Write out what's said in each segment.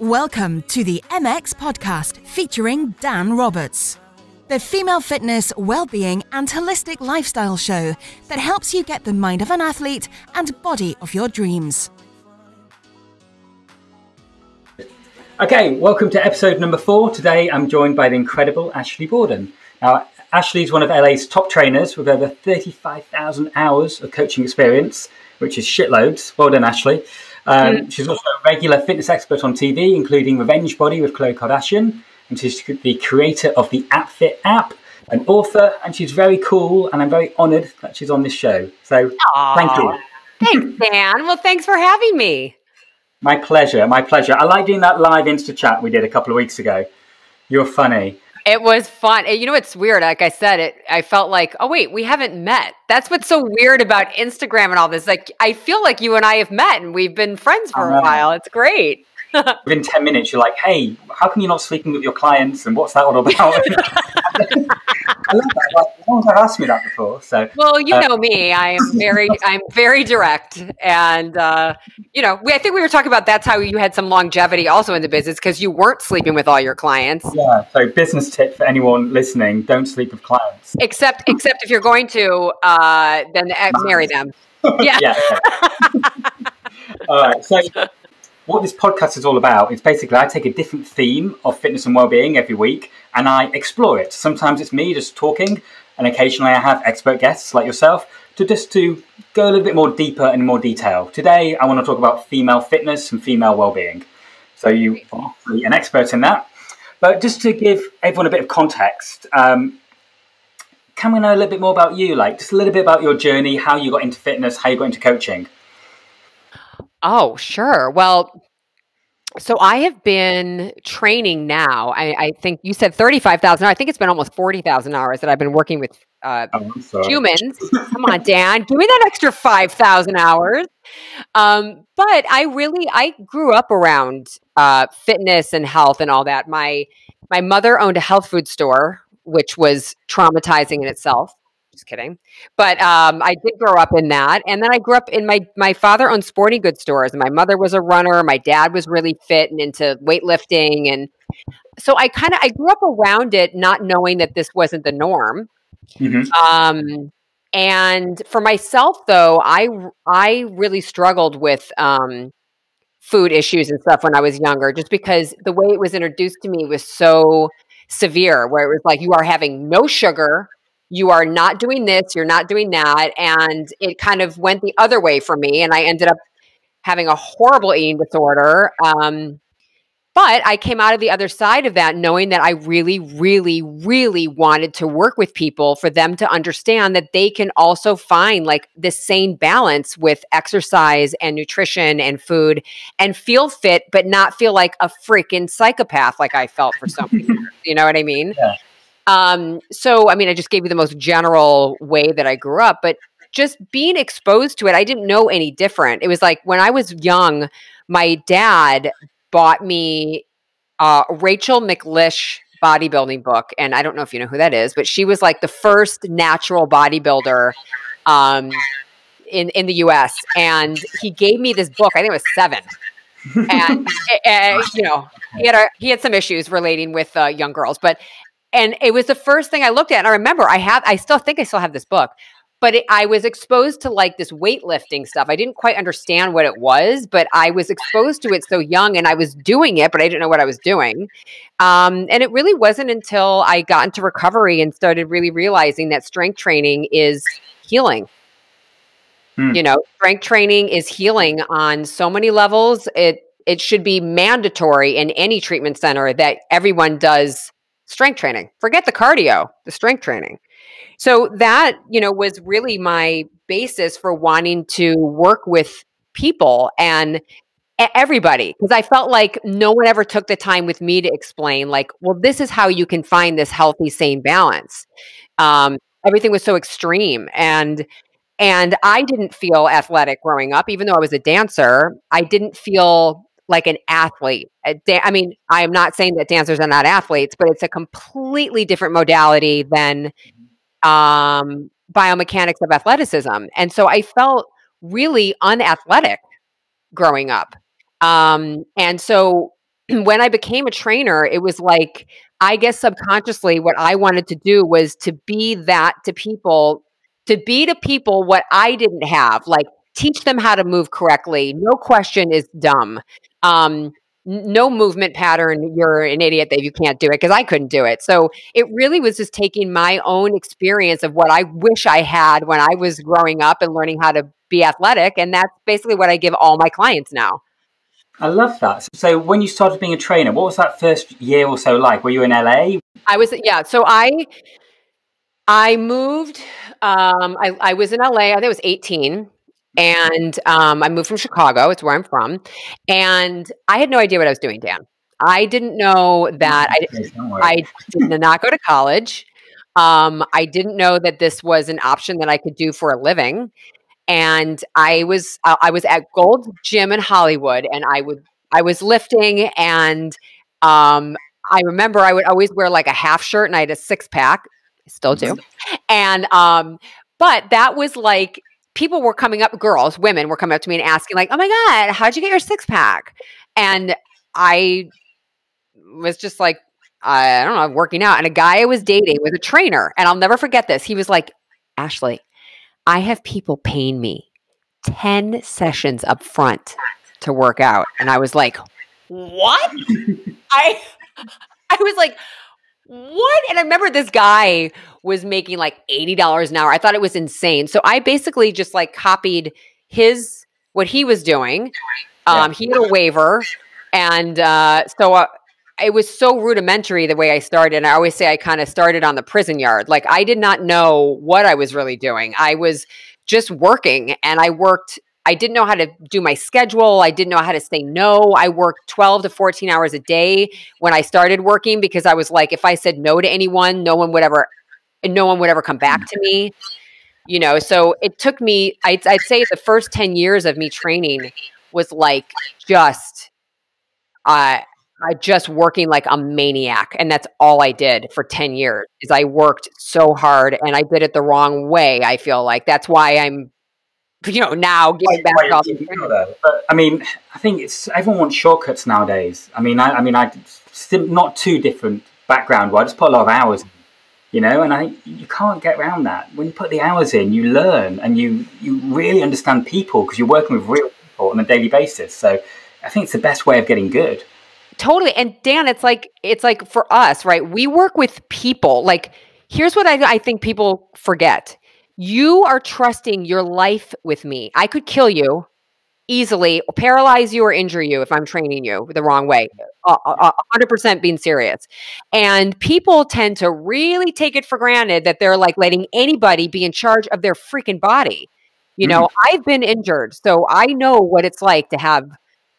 Welcome to the MX podcast featuring Dan Roberts, the female fitness, well-being and holistic lifestyle show that helps you get the mind of an athlete and body of your dreams. Okay, welcome to episode number four. Today I'm joined by the incredible Ashley Borden. Now, Ashley is one of LA's top trainers with over 35,000 hours of coaching experience, which is shitloads. Well done, Ashley. Um, mm. She's also a regular fitness expert on TV, including Revenge Body with Khloe Kardashian. And she's the creator of the AbFit app, an author, and she's very cool. And I'm very honored that she's on this show. So Aww. thank you. Thanks, Dan. Well, thanks for having me. My pleasure. My pleasure. I like doing that live Insta chat we did a couple of weeks ago. You're funny. It was fun. You know, it's weird. Like I said, it. I felt like, oh wait, we haven't met. That's what's so weird about Instagram and all this. Like, I feel like you and I have met and we've been friends for a while. It's great. Within ten minutes, you're like, hey, how come you're not sleeping with your clients? And what's that all about? I love that. Like, no one's ever asked me that before. So, well, you uh, know me. I am very, I'm very direct, and uh, you know, we, I think we were talking about that's how you had some longevity also in the business because you weren't sleeping with all your clients. Yeah. So, business tip for anyone listening: don't sleep with clients. Except, except if you're going to, uh, then marry them. Yeah. yeah all right. So what this podcast is all about is basically I take a different theme of fitness and well-being every week and I explore it. Sometimes it's me just talking and occasionally I have expert guests like yourself to just to go a little bit more deeper and more detail. Today I want to talk about female fitness and female well-being. So you are an expert in that. But just to give everyone a bit of context, um, can we know a little bit more about you? Like just a little bit about your journey, how you got into fitness, how you got into coaching. Oh, sure. Well, so I have been training now. I, I think you said 35,000. I think it's been almost 40,000 hours that I've been working with uh, oh, humans. Come on, Dan, give me that extra 5,000 hours. Um, but I really, I grew up around uh, fitness and health and all that. My, my mother owned a health food store, which was traumatizing in itself. Just kidding. But um, I did grow up in that, and then I grew up in my my father owned sporting goods stores, and my mother was a runner. My dad was really fit and into weightlifting, and so I kind of I grew up around it, not knowing that this wasn't the norm. Mm-hmm. Um, and for myself, though, I I really struggled with um, food issues and stuff when I was younger, just because the way it was introduced to me was so severe, where it was like you are having no sugar you are not doing this, you're not doing that. And it kind of went the other way for me. And I ended up having a horrible eating disorder. Um, but I came out of the other side of that knowing that I really, really, really wanted to work with people for them to understand that they can also find like the same balance with exercise and nutrition and food and feel fit, but not feel like a freaking psychopath like I felt for some people. you know what I mean? Yeah. Um, so, I mean, I just gave you the most general way that I grew up, but just being exposed to it, I didn't know any different. It was like when I was young, my dad bought me uh, Rachel McLish bodybuilding book. And I don't know if you know who that is, but she was like the first natural bodybuilder um, in, in the US. And he gave me this book, I think it was seven. and uh, you know he had a, he had some issues relating with uh, young girls, but and it was the first thing I looked at. And I remember I have, I still think I still have this book, but it, I was exposed to like this weightlifting stuff. I didn't quite understand what it was, but I was exposed to it so young and I was doing it, but I didn't know what I was doing. Um, and it really wasn't until I got into recovery and started really realizing that strength training is healing. Hmm. You know, strength training is healing on so many levels. It it should be mandatory in any treatment center that everyone does strength training. Forget the cardio, the strength training. So that, you know, was really my basis for wanting to work with people and everybody because I felt like no one ever took the time with me to explain like, well, this is how you can find this healthy, sane balance. Um, everything was so extreme and and I didn't feel athletic growing up, even though I was a dancer. I didn't feel like an athlete. I mean, I am not saying that dancers are not athletes, but it's a completely different modality than um, biomechanics of athleticism. And so I felt really unathletic growing up. Um, and so when I became a trainer, it was like, I guess subconsciously, what I wanted to do was to be that to people, to be to people what I didn't have, like teach them how to move correctly. No question is dumb. Um, no movement pattern, you're an idiot that you can't do it because I couldn't do it. So it really was just taking my own experience of what I wish I had when I was growing up and learning how to be athletic. And that's basically what I give all my clients now. I love that. So when you started being a trainer, what was that first year or so like? Were you in LA? I was, yeah. So I, I moved, um, I, I was in LA, I think I was 18 and um, I moved from Chicago. It's where I'm from, and I had no idea what I was doing, Dan. I didn't know that I, I did not go to college. Um, I didn't know that this was an option that I could do for a living. And I was uh, I was at Gold Gym in Hollywood, and I would I was lifting, and um, I remember I would always wear like a half shirt, and I had a six pack. I still do, and um, but that was like people were coming up, girls, women were coming up to me and asking, like, oh my God, how'd you get your six pack? And I was just like, I don't know, I'm working out. And a guy I was dating was a trainer. And I'll never forget this. He was like, Ashley, I have people paying me 10 sessions up front to work out. And I was like, what? I I was like, what? And I remember this guy was making like $80 an hour. I thought it was insane. So I basically just like copied his, what he was doing. Um. He had a waiver. And uh, so uh, it was so rudimentary the way I started. And I always say I kind of started on the prison yard. Like I did not know what I was really doing. I was just working and I worked I didn't know how to do my schedule. I didn't know how to say no. I worked 12 to 14 hours a day when I started working because I was like, if I said no to anyone, no one would ever, no one would ever come back to me. You know, so it took me, I'd, I'd say the first 10 years of me training was like just, uh, I just working like a maniac. And that's all I did for 10 years is I worked so hard and I did it the wrong way. I feel like that's why I'm you know, now giving back all the But I mean, I think it's everyone wants shortcuts nowadays. I mean, I, I mean, I not too different background. Well, I just put a lot of hours, in, you know, and I you can't get around that. When you put the hours in, you learn and you you really understand people because you're working with real people on a daily basis. So I think it's the best way of getting good. Totally. And Dan, it's like it's like for us, right? We work with people. Like here's what I, I think people forget you are trusting your life with me. I could kill you easily, paralyze you, or injure you if I'm training you the wrong way. Uh, uh, 100% being serious. And people tend to really take it for granted that they're like letting anybody be in charge of their freaking body. You know, mm-hmm. I've been injured, so I know what it's like to have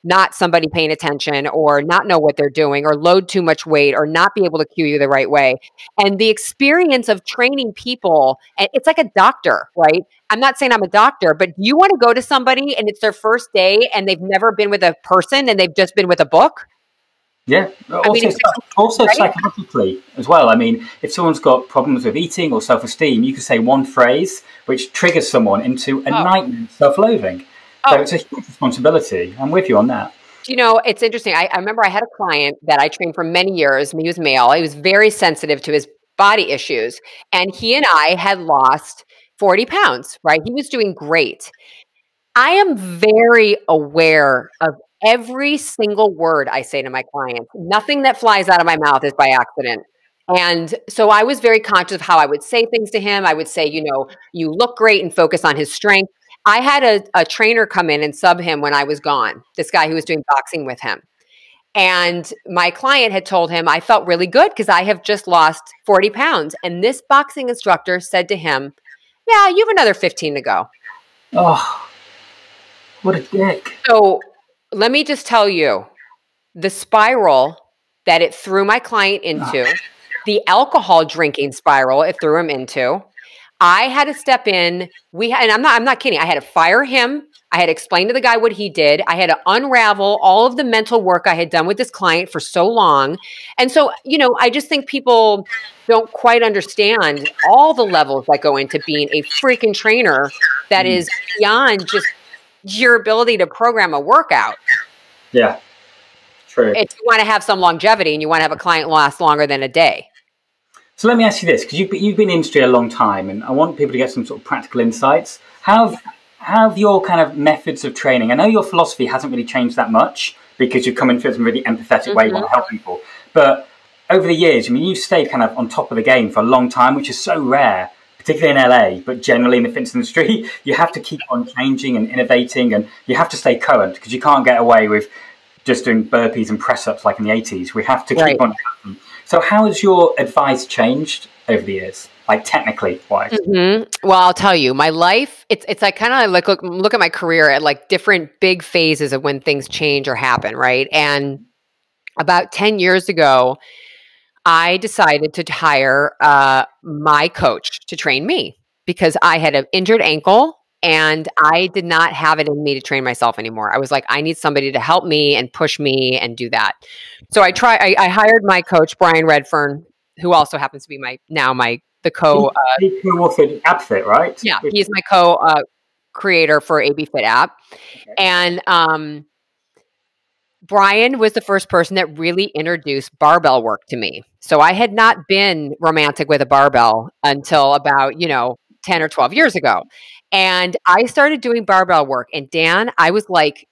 not somebody paying attention or not know what they're doing or load too much weight or not be able to cue you the right way. And the experience of training people, and it's like a doctor, right? I'm not saying I'm a doctor, but you want to go to somebody and it's their first day and they've never been with a person and they've just been with a book? Yeah. Also, mean, also right? psychologically as well. I mean, if someone's got problems with eating or self esteem, you can say one phrase which triggers someone into a oh. nightmare self loathing. Oh. So it's a huge responsibility. I'm with you on that. You know, it's interesting. I, I, remember I had a client that I trained for many years. He was male. He was very sensitive to his body issues. And he and I had lost 40 pounds, right? He was doing great. I am very aware of every single word I say to my clients. Nothing that flies out of my mouth is by accident. And so I was very conscious of how I would say things to him. I would say, you know, you look great and focus on his strength. I had a, a trainer come in and sub him when I was gone, this guy who was doing boxing with him. And my client had told him, I felt really good because I have just lost 40 pounds. And this boxing instructor said to him, Yeah, you have another 15 to go. Oh, what a dick. So let me just tell you the spiral that it threw my client into, oh. the alcohol drinking spiral it threw him into, I had to step in. We had, and I'm not I'm not kidding. I had to fire him. I had to explain to the guy what he did. I had to unravel all of the mental work I had done with this client for so long. And so, you know, I just think people don't quite understand all the levels that go into being a freaking trainer that mm. is beyond just your ability to program a workout. Yeah. True. If you want to have some longevity and you want to have a client last longer than a day. So let me ask you this, because you've, you've been in industry a long time, and I want people to get some sort of practical insights. How have, have your kind of methods of training? I know your philosophy hasn't really changed that much because you've come into it in a really empathetic mm-hmm. way, you want to help people. But over the years, I mean, you've stayed kind of on top of the game for a long time, which is so rare, particularly in LA, but generally in the fitness industry. You have to keep on changing and innovating, and you have to stay current because you can't get away with just doing burpees and press ups like in the 80s. We have to keep right. on. So, how has your advice changed over the years? Like technically wise. Mm-hmm. Well, I'll tell you, my life, it's, it's like kind of like look, look at my career at like different big phases of when things change or happen, right? And about 10 years ago, I decided to hire uh, my coach to train me because I had an injured ankle and I did not have it in me to train myself anymore. I was like, I need somebody to help me and push me and do that. So I try. I, I hired my coach Brian Redfern, who also happens to be my now my the co. Uh, he co-authored AbFit, right? Yeah, he's my co uh, creator for AB Fit app, okay. and um, Brian was the first person that really introduced barbell work to me. So I had not been romantic with a barbell until about, you know, 10 or 12 years ago. And I started doing barbell work. And Dan, I was like,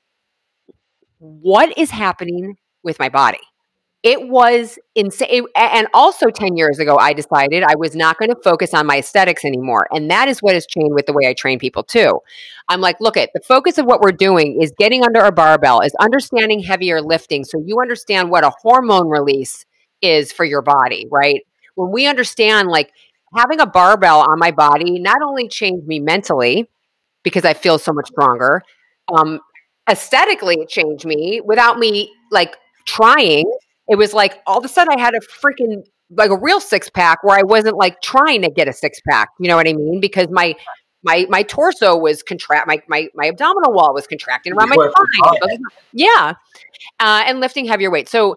what is happening with my body? It was insane. And also 10 years ago, I decided I was not going to focus on my aesthetics anymore. And that is what has changed with the way I train people too. I'm like, look at the focus of what we're doing is getting under a barbell, is understanding heavier lifting. So you understand what a hormone release is for your body, right? When we understand like having a barbell on my body not only changed me mentally because I feel so much stronger, um, aesthetically it changed me without me like trying it was like all of a sudden I had a freaking like a real six pack where I wasn't like trying to get a six pack. You know what I mean? Because my my my torso was contract my my my abdominal wall was contracting around my spine. Yeah, uh, and lifting heavier weight. So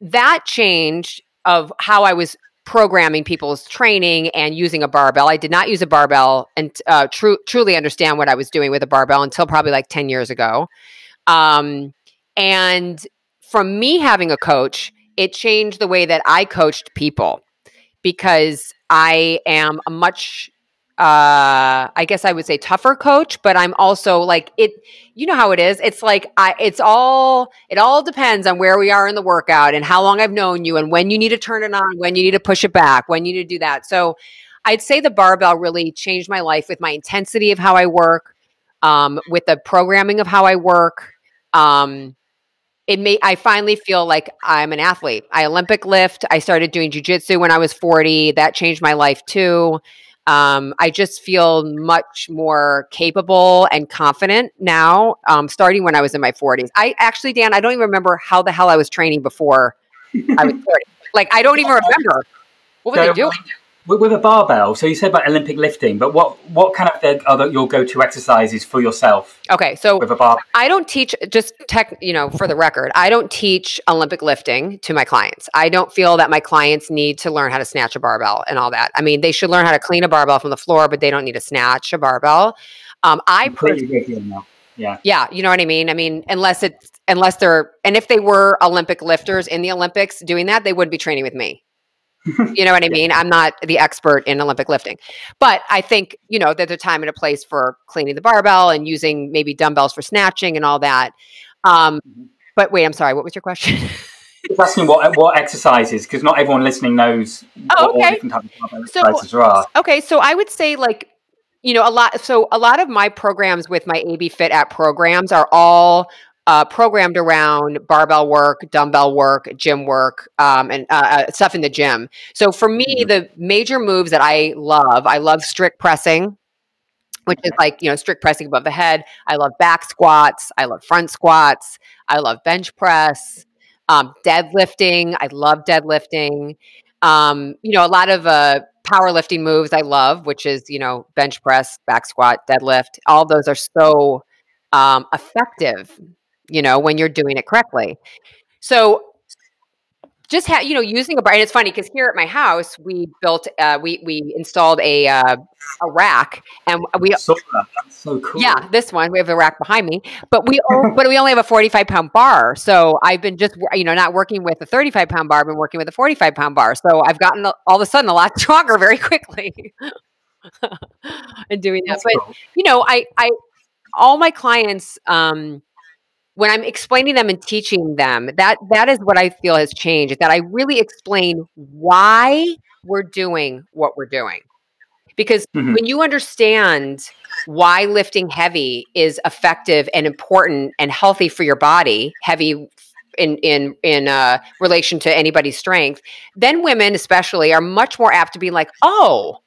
that change of how I was programming people's training and using a barbell. I did not use a barbell and uh, tru- truly understand what I was doing with a barbell until probably like ten years ago. Um, and from me having a coach, it changed the way that I coached people because I am a much uh I guess I would say tougher coach, but I'm also like it you know how it is. It's like I it's all it all depends on where we are in the workout and how long I've known you and when you need to turn it on, when you need to push it back, when you need to do that. So I'd say the barbell really changed my life with my intensity of how I work, um, with the programming of how I work. Um, it may I finally feel like I'm an athlete. I Olympic lift. I started doing jujitsu when I was 40. That changed my life too. Um, I just feel much more capable and confident now, um, starting when I was in my 40s. I actually, Dan, I don't even remember how the hell I was training before I was 40. like, I don't even remember. What were they doing? With a barbell, so you said about Olympic lifting, but what what kind of are your go to exercises for yourself? Okay, so with a barbell, I don't teach just tech. You know, for the record, I don't teach Olympic lifting to my clients. I don't feel that my clients need to learn how to snatch a barbell and all that. I mean, they should learn how to clean a barbell from the floor, but they don't need to snatch a barbell. Um, I pretty yeah, yeah, you know what I mean. I mean, unless it's unless they're and if they were Olympic lifters in the Olympics doing that, they would be training with me you know what I mean? I'm not the expert in Olympic lifting, but I think, you know, there's a time and a place for cleaning the barbell and using maybe dumbbells for snatching and all that. Um, mm-hmm. but wait, I'm sorry. What was your question? Just asking what what exercises because not everyone listening knows oh, okay. different types of exercises so, are. Okay, so I would say like you know a lot. So a lot of my programs with my AB Fit app programs are all uh, programmed around barbell work, dumbbell work, gym work, um, and uh, uh, stuff in the gym. So for me, mm-hmm. the major moves that I love, I love strict pressing, which is like you know strict pressing above the head. I love back squats. I love front squats. I love bench press, um, deadlifting. I love deadlifting. Um, you know, a lot of uh, powerlifting moves I love, which is you know bench press, back squat, deadlift. All those are so um, effective you know, when you're doing it correctly. So just ha- you know using a bar and it's funny because here at my house we built uh, we we installed a uh, a rack and we So, that's so cool. yeah this one we have a rack behind me but we but we only have a 45 pound bar so i've been just you know not working with a 35 pound bar i've been working with a 45 pound bar so i've gotten all of a sudden a lot stronger very quickly and doing that That's but cool. you know i i all my clients um when i'm explaining them and teaching them that that is what i feel has changed that i really explain why we're doing what we're doing because Mhm. when you understand why lifting heavy is effective and important and healthy for your body heavy in in in uh, relation to anybody's strength then women especially are much more apt to be like oh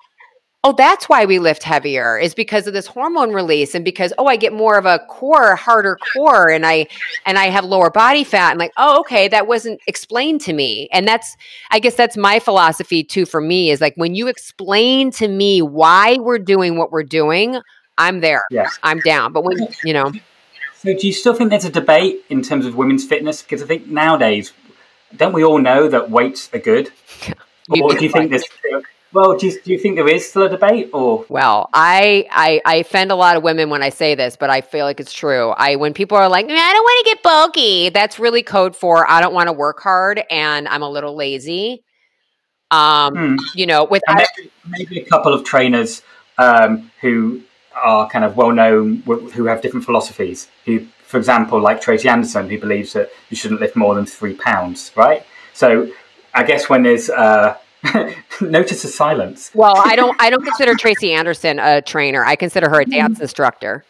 oh that's why we lift heavier is because of this hormone release and because oh i get more of a core harder core and i and i have lower body fat and like oh okay that wasn't explained to me and that's i guess that's my philosophy too for me is like when you explain to me why we're doing what we're doing i'm there Yes. i'm down but when you know So, do you still think there's a debate in terms of women's fitness? Because I think nowadays, don't we all know that weights are good? You Or do do you think there's well? Do you, do you think there is still a debate? Or Well, I, I I offend a lot of women when I say this, but I feel like it's true. I when people are like, I don't want to get bulky, that's really code for I don't want to work hard and I'm a little lazy. Um, Hmm. you know, with maybe, maybe a couple of trainers um, who are kind of well known, who have different philosophies. Who, for example, like Tracy Anderson, who believes that you shouldn't lift more than three pounds, right? So, I guess when there's uh, notice the silence. well, I don't I don't consider Tracy Anderson a trainer. I consider her a dance instructor.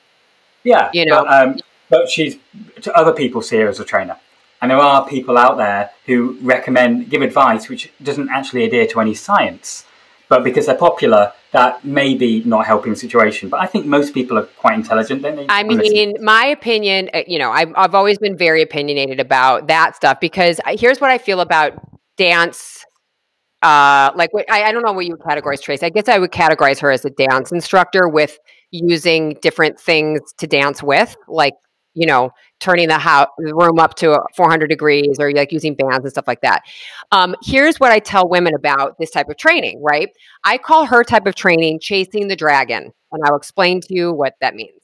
Yeah, You know. but, um, but she's to other people see her as a trainer, and there are people out there who recommend give advice which doesn't actually adhere to any science, but because they're popular, that may be not helping the situation. But I think most people are quite intelligent, don't they? I mean, my opinion, uh, you know, I've, I've always been very opinionated about that stuff because here's what I feel about dance. Uh, like I, I don't know what you would categorize Trace. I guess I would categorize her as a dance instructor with using different things to dance with, like you know, turning the house room up to 400 degrees or like using bands and stuff like that. Um, here's what I tell women about this type of training. Right, I call her type of training chasing the dragon, and I'll explain to you what that means.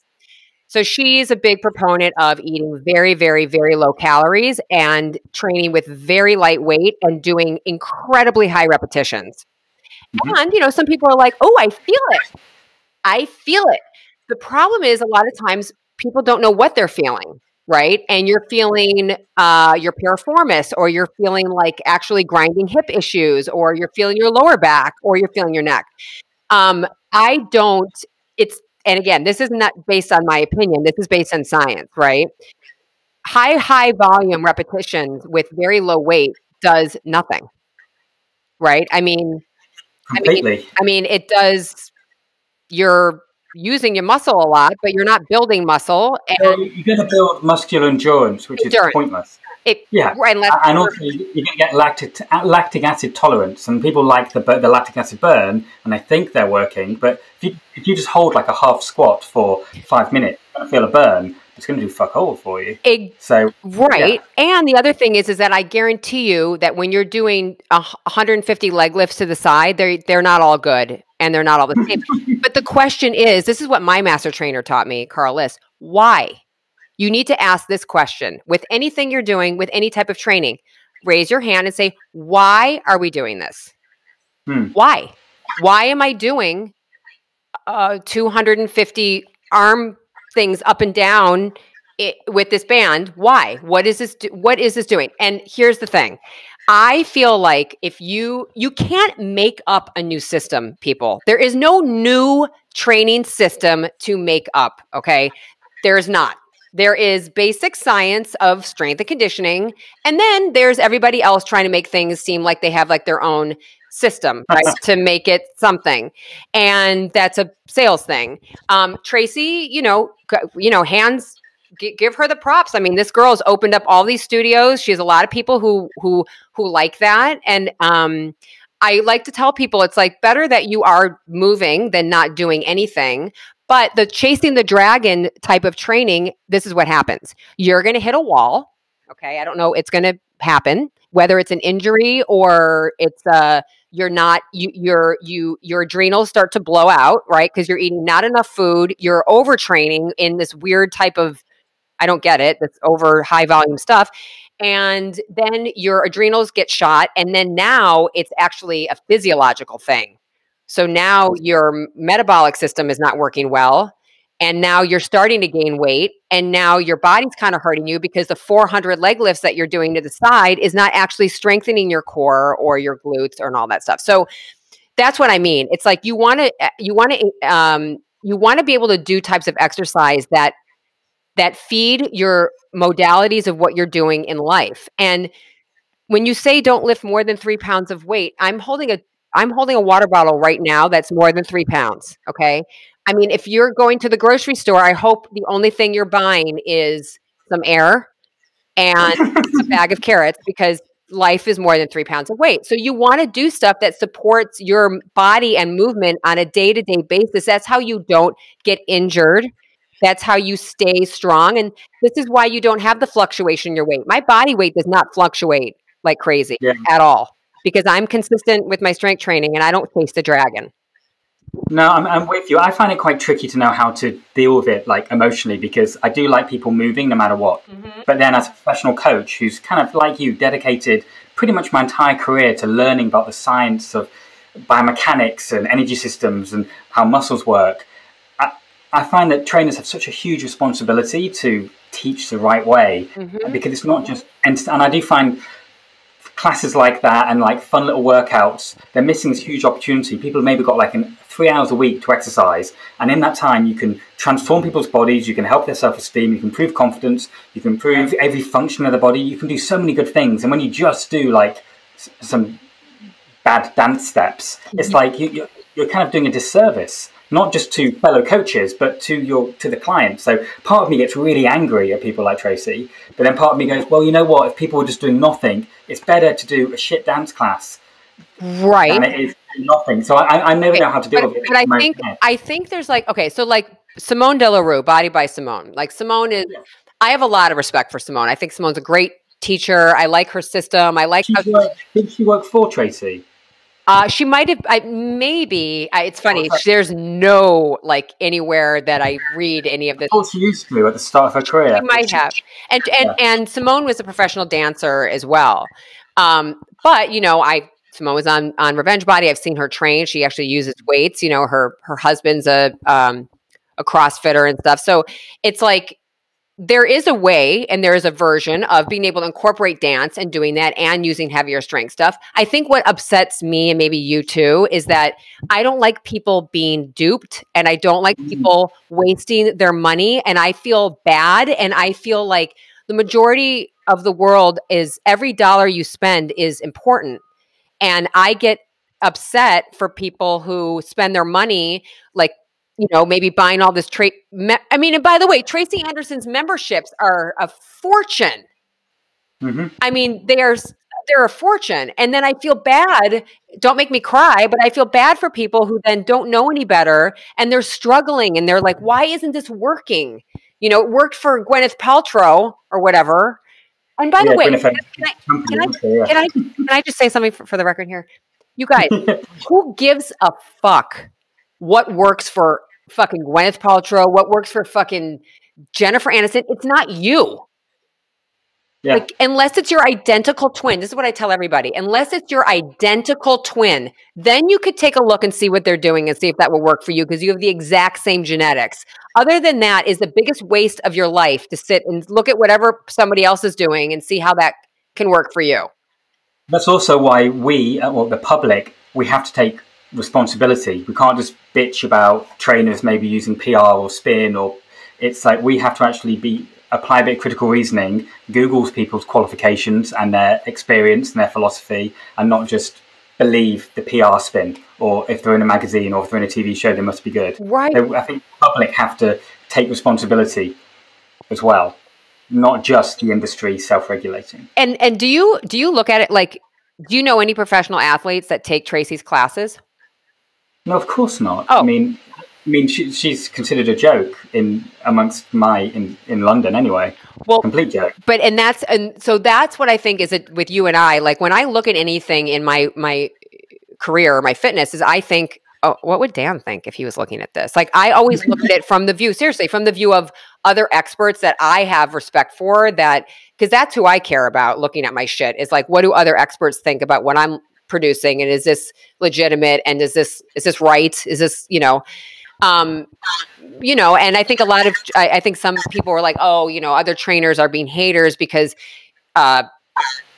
So she's a big proponent of eating very, very, very low calories and training with very light weight and doing incredibly high repetitions. Mhm. And, you know, some people are like, oh, I feel it. I feel it. The problem is a lot of times people don't know what they're feeling, right? And you're feeling uh, your piriformis, or you're feeling like actually grinding hip issues, or you're feeling your lower back, or you're feeling your neck. Um, I don't, it's, and again, this is not based on my opinion, this is based on science, right? High, high volume repetitions with very low weight does nothing, right? I mean, I mean, completely. I mean, it does. You're using your muscle a lot, but you're not building muscle, So and you're going to build muscular endurance, which Endurance. is pointless. It Yeah. unless and also going to get lactic, uh, lactic acid tolerance, and people like the the lactic acid burn, and they think they're working. But if you if you just hold like a half squat for five minutes, you're to feel a burn. It's going to do fuck all for you. it- So right. And the other thing is, is that I guarantee you that when you're doing a h- 150 leg lifts to the side, they're they're not all good and they're not all the same. but the question is, this is what my master trainer taught me, Carl List. Why? You need to ask this question with anything you're doing, with any type of training. Raise your hand and say, why are we doing this? Hmm. Why? Why am I doing uh, 250 arm things up and down i with this band? Why? What is this? Do- what is this doing? And here's the thing: I feel like if you you can't make up a new system, people. There is no new training system to make up. Okay, there is not. There is basic science of strength and conditioning, and then there's everybody else trying to make things seem like they have like their own system, right? to make it something, and that's a sales thing. Um, Tracy, you know, you know, hands. gi- Give her the props. I mean, this girl's opened up all these studios. She has a lot of people who who who like that, and um, I like to tell people it's like better that you are moving than not doing anything. But the chasing the dragon type of training, this is what happens. You're going to hit a wall. Okay. I don't know. It's going to happen. whether it's an injury or it's a, you're not you your you your adrenals start to blow out right because you're eating not enough food you're overtraining in this weird type of i don't get it that's over high volume stuff and then your adrenals get shot and then now it's actually a physiological thing so now your metabolic system is not working well and now you're starting to gain weight and now your body's kind of hurting you because the 400 leg lifts that you're doing to the side is not actually strengthening your core or your glutes or and all that stuff. So that's what i mean. It's like you want to eh, you want to um, you want to be able to do types of exercise that that feed your modalities of what you're doing in life. And when you say don't lift more than three pounds of weight i'm holding a i'm holding a water bottle right now that's more than three pounds okay I mean, if you're going to the grocery store, I hope the only thing you're buying is some air and a bag of carrots because life is more than three pounds of weight. So you want to do stuff that supports your body and movement on a day to day basis. That's how you don't get injured. That's how you stay strong. And this is why you don't have the fluctuation in your weight. My body weight does not fluctuate like crazy yeah. at all because I'm consistent with my strength training and I don't face the dragon. No, I'm, I'm with you. I find it quite tricky to know how to deal with it, like emotionally, because I do like people moving no matter what. Mm-hmm. But then, as a professional coach who's kind of like you, dedicated pretty much my entire career to learning about the science of biomechanics and energy systems and how muscles work, I, I find that trainers have such a huge responsibility to teach the right way mm-hmm. because it's not just, and, and I do find classes like that and like fun little workouts, they're missing this huge opportunity. People have maybe got like an, three hours a week to exercise, and in that time, you can transform people's bodies, you can help their self esteem, you can improve confidence, you can improve every function of the body, you can do so many good things. And when you just do like some bad dance steps, it's mm-hmm. like you, you're kind of doing a disservice not just to fellow coaches, but to your to the client. So part of me gets really angry at people like Tracy, but then part of me goes, well, you know what? If people were just doing nothing, it's better to do a shit dance class, right? Than it is nothing. So I, I never okay. know how to deal but, with it. But I think head. I think there's like okay, so like Simone De La Rue, Body by Simone. Like Simone is, yeah. I have a lot of respect for Simone. I think Simone's a great teacher. I like her system. I like. She how worked, did she work for Tracy? Uh, she might have, I, maybe. I, it's funny. Oh, there's no like anywhere that I read any of this. Oh, she used to at the start of her career. She might have, and and yeah. and Simone was a professional dancer as well. Um, but you know, I Simone was on on Revenge Body. I've seen her train. She actually uses weights. You know, her her husband's a um, a CrossFitter and stuff. So it's like there is a way and there is a version of being able to incorporate dance and doing that and using heavier strength stuff. I think what upsets me and maybe you too is that I don't like people being duped and I don't like mm-hmm. people wasting their money and I feel bad and I feel like the majority of the world is every dollar you spend is important. And I get upset for people who spend their money like you know, maybe buying all this trade. Me- I mean, and by the way, Tracy Anderson's memberships are a fortune. Mm-hmm. I mean, they are they're a fortune. And then I feel bad. Don't make me cry, but I feel bad for people who then don't know any better and they're struggling and they're like, why isn't this working? You know, it worked for Gwyneth Paltrow or whatever. And by yeah, the way, can I, can, I, can, I, can, I, can I just say something for, for the record here? You guys, who gives a fuck what works for fucking Gwyneth Paltrow, what works for fucking Jennifer Aniston. It's not you. Yeah. Like, unless it's your identical twin, this is what I tell everybody. Unless it's your identical twin, then you could take a look and see what they're doing and see if that will work for you because you have the exact same genetics. Other than that, is the biggest waste of your life to sit and look at whatever somebody else is doing and see how that can work for you. That's also why we, uh, well, the public, we have to take responsibility. We can't just bitch about trainers maybe using PR or spin or it's like we have to actually be apply a bit of critical reasoning, Google's people's qualifications and their experience and their philosophy, and not just believe the PR spin or if they're in a magazine or if they're in a TV show, they must be good. Right. They, I think the public have to take responsibility as well, not just the industry self-regulating. And and do you do you look at it like do you know any professional athletes that take Tracy's classes? No, of course not. Oh. I mean, I mean, she, she's considered a joke in amongst my in, in London anyway. Well, complete joke. But and that's and so that's what I think is it with you and I. Like when I look at anything in my my career, or my fitness is I think oh, what would Dan think if he was looking at this? Like I always look at it from the view, seriously, from the view of other experts that I have respect for that because that's who I care about looking at my shit is like what do other experts think about what I'm producing and is this legitimate and is this is this right? Is this, you know, um you know and i think a lot of I, I, think some people were like oh you know other trainers are being haters because uh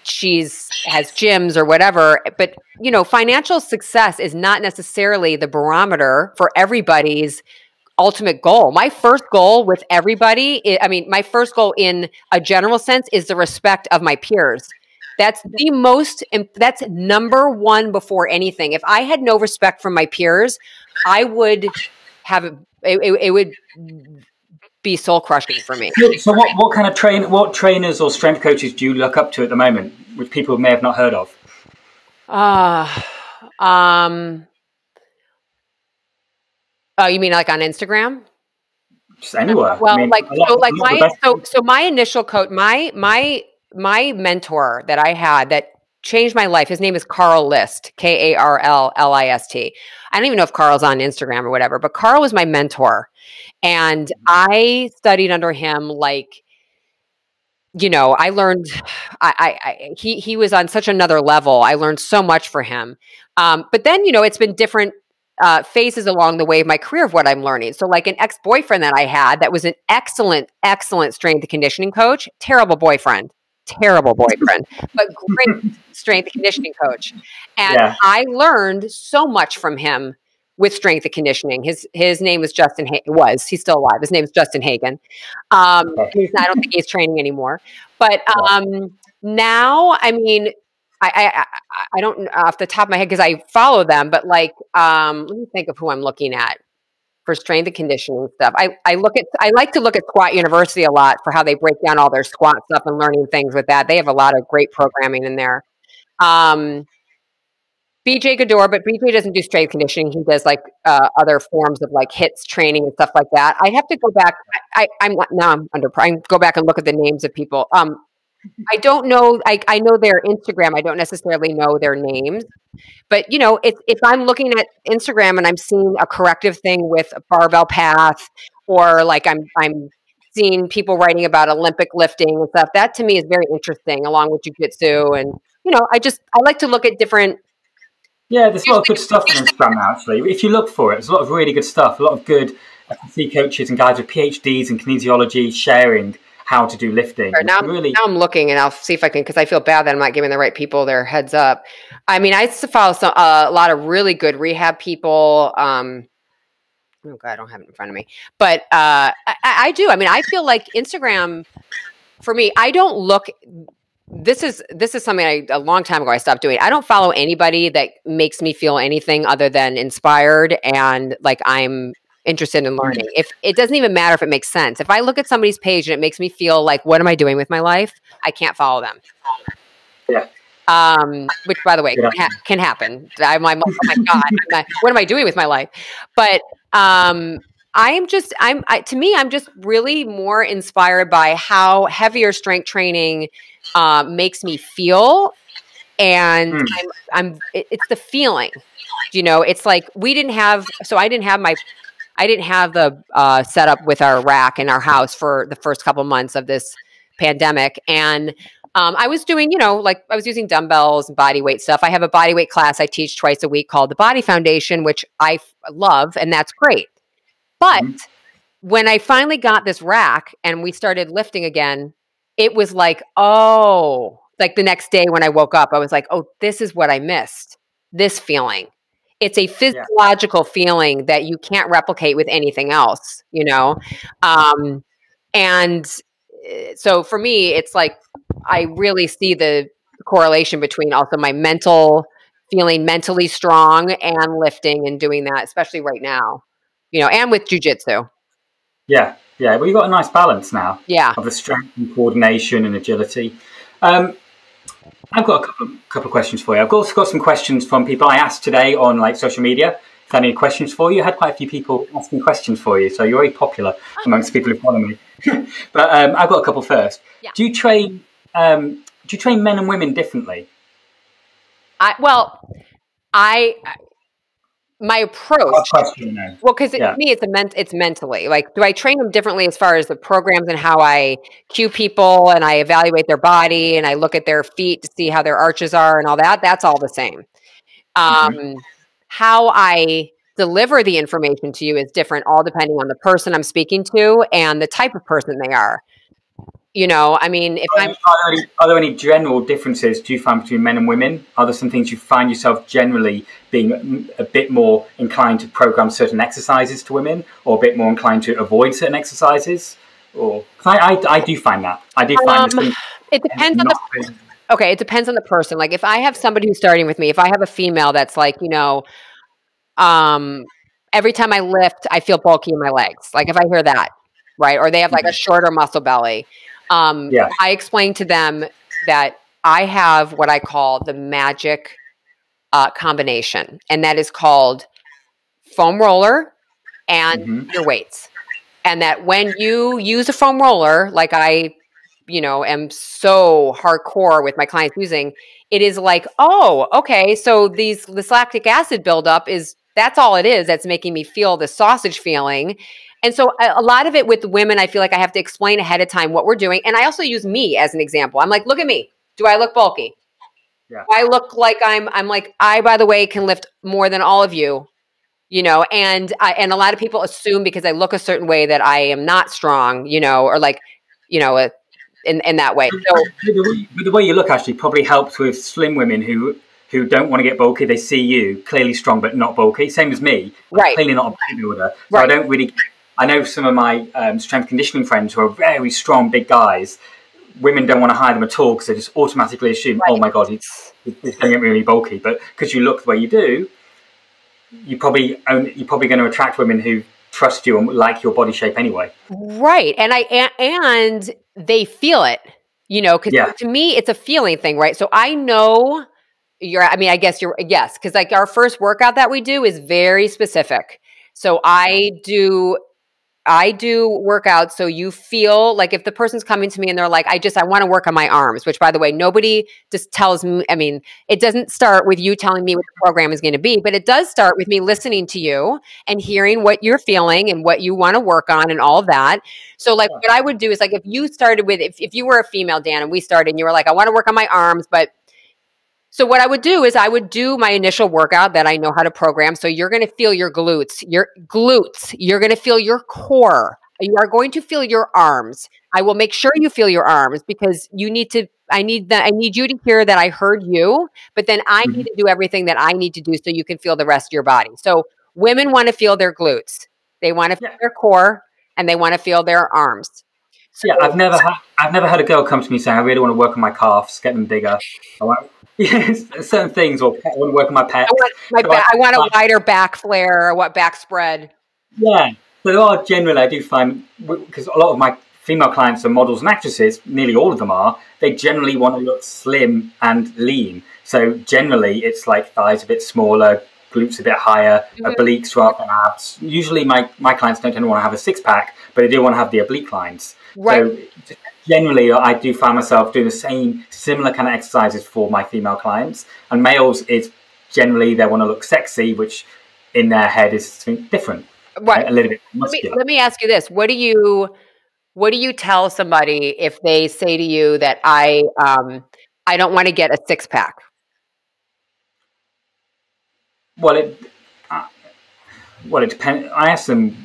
she's has gyms or whatever but you know financial success is not necessarily the barometer for everybody's ultimate goal my first goal with everybody i mean my first goal in a general sense is the respect of my peers that's the most that's number one before anything if i had no respect for my peers i would have it, it, it would be soul crushing for me. So, what, what kind of train, what trainers or strength coaches do you look up to at the moment, which people may have not heard of? Uh, um, oh, you mean like on Instagram? Just anywhere. Well, I mean, like lot, so, like my so so my initial coach, my my my mentor that I had that changed my life. His name is Carl List, K A R L L I S T. I don't even know if Carl's on Instagram or whatever, but Carl was my mentor. And I studied under him like, you know, I learned, I, I, I he, he was on such another level. I learned so much for him. Um, but then, you know, it's been different uh, phases along the way of my career of what I'm learning. So, like an ex boyfriend that I had that was an excellent, excellent strength and conditioning coach, terrible boyfriend terrible boyfriend, but great strength and conditioning coach. And yeah. I learned so much from him with strength and conditioning. His his name was Justin. Ha- was he's still alive? His name is Justin Hagen. Um, he's, I don't think he's training anymore. But um, now, I mean, I, I I don't off the top of my head because I follow them, but like, um, let me think of who I'm looking at for strength and conditioning stuff. I, I look at I like to look at Squat University a lot for how they break down all their squat stuff and learning things with that. They have a lot of great programming in there. Um, BJ Gaddour, but BJ doesn't do strength conditioning. He does like uh, other forms of like hits training and stuff like that. I have to go back. I I, am now I'm under. I go back and look at the names of people. Um, I don't know. I, I know their Instagram. I don't necessarily know their names, but you know, if if I'm looking at Instagram and I'm seeing a corrective thing with a barbell path, or like I'm I'm seeing people writing about Olympic lifting and stuff, that to me is very interesting, along with jujitsu. And you know, I just I like to look at different. Yeah, there's a lot of good stuff on Instagram now. Actually, if you look for it, there's a lot of really good stuff. A lot of good see coaches and guys with PhDs in kinesiology sharing how to do lifting. Now, really- now I'm looking and I'll see if I can, because I feel bad that I'm not giving the right people their heads up. I mean, I used to follow some, uh, a lot of really good rehab people. Um, oh God, I don't have it in front of me, but uh, I, I do. I mean, I feel like Instagram for me, I don't look this is this is something I a long time ago I stopped doing. I don't follow anybody that makes me feel anything other than inspired and like I'm interested in learning. Mm-hmm. If it doesn't even matter if it makes sense. If I look at somebody's page and it makes me feel like, what am I doing with my life? I can't follow them. Yeah. Um, which by the way yeah. can, ha- can, happen. I'm, I'm, oh my God, not, what am I doing with my life? But, um, I'm just, I'm, I, to me, I'm just really more inspired by how heavier strength training, uh, makes me feel. And mm. I'm, I'm, it, it's the feeling, you know, it's like we didn't have, so I didn't have my I didn't have the uh, setup with our rack in our house for the first couple months of this pandemic, and um, I was doing, you know, like I was using dumbbells and body weight stuff. I have a body weight class I teach twice a week called the Body Foundation, which I f- love, and that's great. But mm-hmm. when I finally got this rack and we started lifting again, it was like, oh, like the next day when I woke up, I was like, oh, this is what I missed. This feeling it's a physiological yeah. feeling that you can't replicate with anything else you know? Um, and eh, so for me it's like i really see the correlation between also my mental feeling mentally strong and lifting and doing that especially right now you know and with jujitsu. Yeah yeah well you've got a nice balance now yeah. of the strength and coordination and agility. Um, I've got a couple, couple of questions for you. I've also got some questions from people I asked today on like social media If I had any questions for you. I had quite a few people asking questions for you, so you're very popular amongst people who follow me. but um, I've got a couple first. Yeah. Do you train? Um, do you train men and women differently? I well, I my approach. Well, because Yeah. me, it's a ment- it's mentally like, do I train them differently as far as the programs and how I cue people and I evaluate their body and I look at their feet to see how their arches are and all that? That's all the same. Um, How I deliver the information to you is different, all depending on the person I'm speaking to and the type of person they are. You know, I mean, if Are, I'm there any, are there any general differences do you find between men and women? Are there some things you find yourself generally being a bit more inclined to program certain exercises to women, or a bit more inclined to avoid certain exercises? Or I, I, I do find that I do find Um, it depends on the being- Okay, it depends on the person. Like if I have somebody who's starting with me, if I have a female that's like, you know, um every time I lift, I feel bulky in my legs. Like if I hear that, right? Or they have like a shorter muscle belly. Um Yeah. I explain to them that I have what I call the magic uh, combination, and that is called foam roller and Mhm. your weights. And that when you use a foam roller, like I, you know, am so hardcore with my clients using, it is like, oh, okay, so these this lactic acid buildup is that's all it is that's making me feel the sausage feeling. And so a, a lot of it with women, I feel like I have to explain ahead of time what we're doing. And I also use me as an example. I'm like, look at me. Do I look bulky? Yeah. I look like I'm I'm like, I by the way can lift more than all of you you know and I, and a lot of people assume because i look a certain way that i am not strong you know or like you know uh, in in that way so But the, way, the way you look actually probably helps with slim women who who don't want to get bulky. They see you clearly strong but not bulky. Same as me. I'm Right. Clearly not a bodybuilder. So I Right. don't really. I know some of my um, strength conditioning friends who are very strong, big guys. Women don't want to hire them at all because they just automatically assume, oh my god, he's, he's going to get really bulky. But because you look the way you do, you probably own, you're probably going to attract women who trust you and like your body shape anyway. right and i and they feel it you know because Yeah. to me it's a feeling thing right so i know you're i mean i guess you're yes because like our first workout that we do is very specific so i do I do workouts so you feel like if the person's coming to me and they're like, I just I want to work on my arms, which by the way, nobody just tells me. I mean, it doesn't start with you telling me what the program is going to be, but it does start with me listening to you and hearing what you're feeling and what you want to work on and all that. So like what I would do is like if you started with if, if you were a female, Dan, and we started and you were like, I want to work on my arms, but so what I would do is I would do my initial workout that I know how to program. So you're going to feel your glutes, your glutes. You're going to feel your core. You are going to feel your arms. I will make sure you feel your arms because you need to I need that I need you to hear that I heard you, but then I mm-hmm. need to do everything that I need to do so you can feel the rest of your body. So women want to feel their glutes. They want to feel Yeah. their core and they want to feel their arms. So Yeah, I've never had I've never had a girl come to me saying I really want to work on my calves, get them bigger. I want yes, certain things, or I want to work on my pecs. I want my So ba- I want a I- wider back flare or what back spread. Yeah, so there are generally I do find because a lot of my female clients are models and actresses. Nearly all of them are. They generally want to look slim and lean. So generally, it's like thighs a bit smaller, glutes a bit higher, Mhm. obliques rather than abs. Usually, my my clients don't tend to want to have a six pack, but they do want to have the oblique lines. Right. So generally, I do find myself doing the same similar kind of exercises for my female clients. And males is generally they want to look sexy, which in their head is something different, Right. a little bit Let me, let me ask you this. What do you what do you tell somebody if they say to you that I um I don't want to get a six pack? Well, it uh, well it depends. I ask them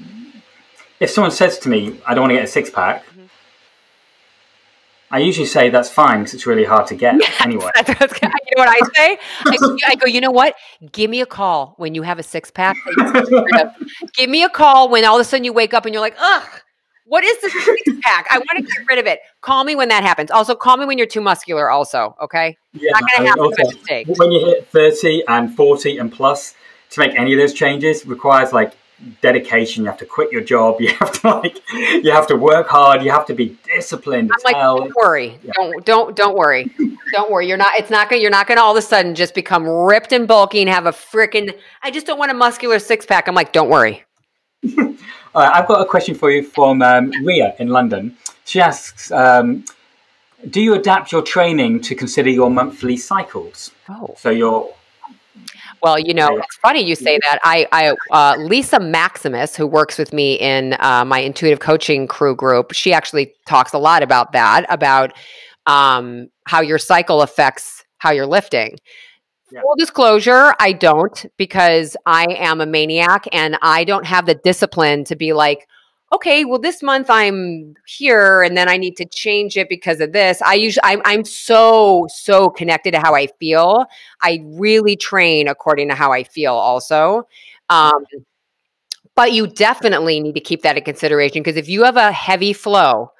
if someone says to me, "I don't want to get a six pack." I usually say that's fine because it's really hard to get anyway. That's- that's- you know what I say? I, go- I go, you know what? Give me a call when you have a six pack. Give me a call when all of a sudden you wake up and you're like, ugh, what is this six pack? I want to get rid of it. Call me when that happens. Also, call me when you're too muscular. Also, okay? Yeah, Not gonna I- happen also, when you hit 30 and 40 and plus, to make any of those changes requires like dedication. You have to quit your job. You have to like, you have to work hard. You have to be disciplined I'm like, hell. don't worry. Yeah. Don't don't don't worry. don't worry. You're not. It's not gonna. You're not gonna all of a sudden just become ripped and bulky and have a freaking. I just don't want a muscular six pack. I'm like, don't worry. all right, I've got a question for you from um, Ria in London. She asks, um, "Do you adapt your training to consider your monthly cycles? Oh. So your well, you know, it's funny you say that. I, I uh, Lisa Maximus, who works with me in uh, my intuitive coaching crew group, she actually talks a lot about that, about um, how your cycle affects how you're lifting. Yeah. Full disclosure, I don't because I am a maniac and I don't have the discipline to be like, okay, well, this month I'm here and then I need to change it because of this. I usually, I'm, I'm so, so connected to how I feel. I really train according to how I feel also. Um, but you definitely need to keep that in consideration because if you have a heavy flow,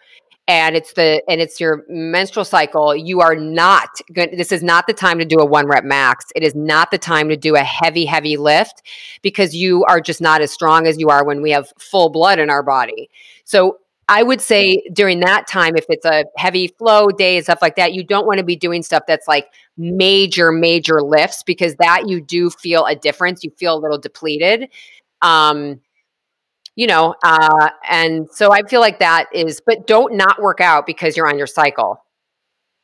and it's the and it's your menstrual cycle you are not good this is not the time to do a one rep max it is not the time to do a heavy heavy lift because you are just not as strong as you are when we have full blood in our body so I would say during that time, if it's a heavy flow day and stuff like that, you don't want to be doing stuff that's like major, major lifts because that you do feel a difference. You feel a little depleted. Um, you know, uh, and so I feel like that is, but don't not work out because you're on your cycle.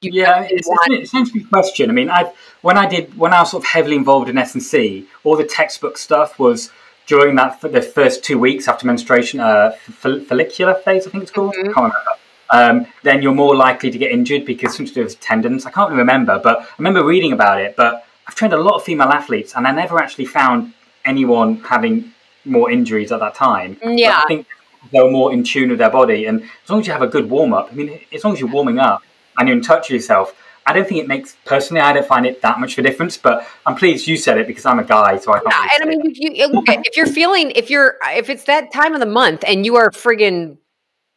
You yeah, it's, want- it's, an interesting question. I mean, I when I did when I was sort of heavily involved in S&C, all the textbook stuff was during that the first two weeks after menstruation, uh, follicular phase, I think it's called. Mm-hmm. I can't remember. Um, then you're more likely to get injured because something to do with tendons. I can't really remember, but I remember reading about it. But I've trained a lot of female athletes, and I never actually found anyone having more injuries at that time. Mm, yeah. But I think they were more in tune with their body. And as long as you have a good warm up, I mean, as long as you're warming up and you're in touch with yourself, I don't think it makes personally. I don't find it that much of a difference, but I'm pleased you said it because I'm a guy, so I can't. Yeah, and I mean, if, you, if you're feeling, if you're, if it's that time of the month and you are friggin'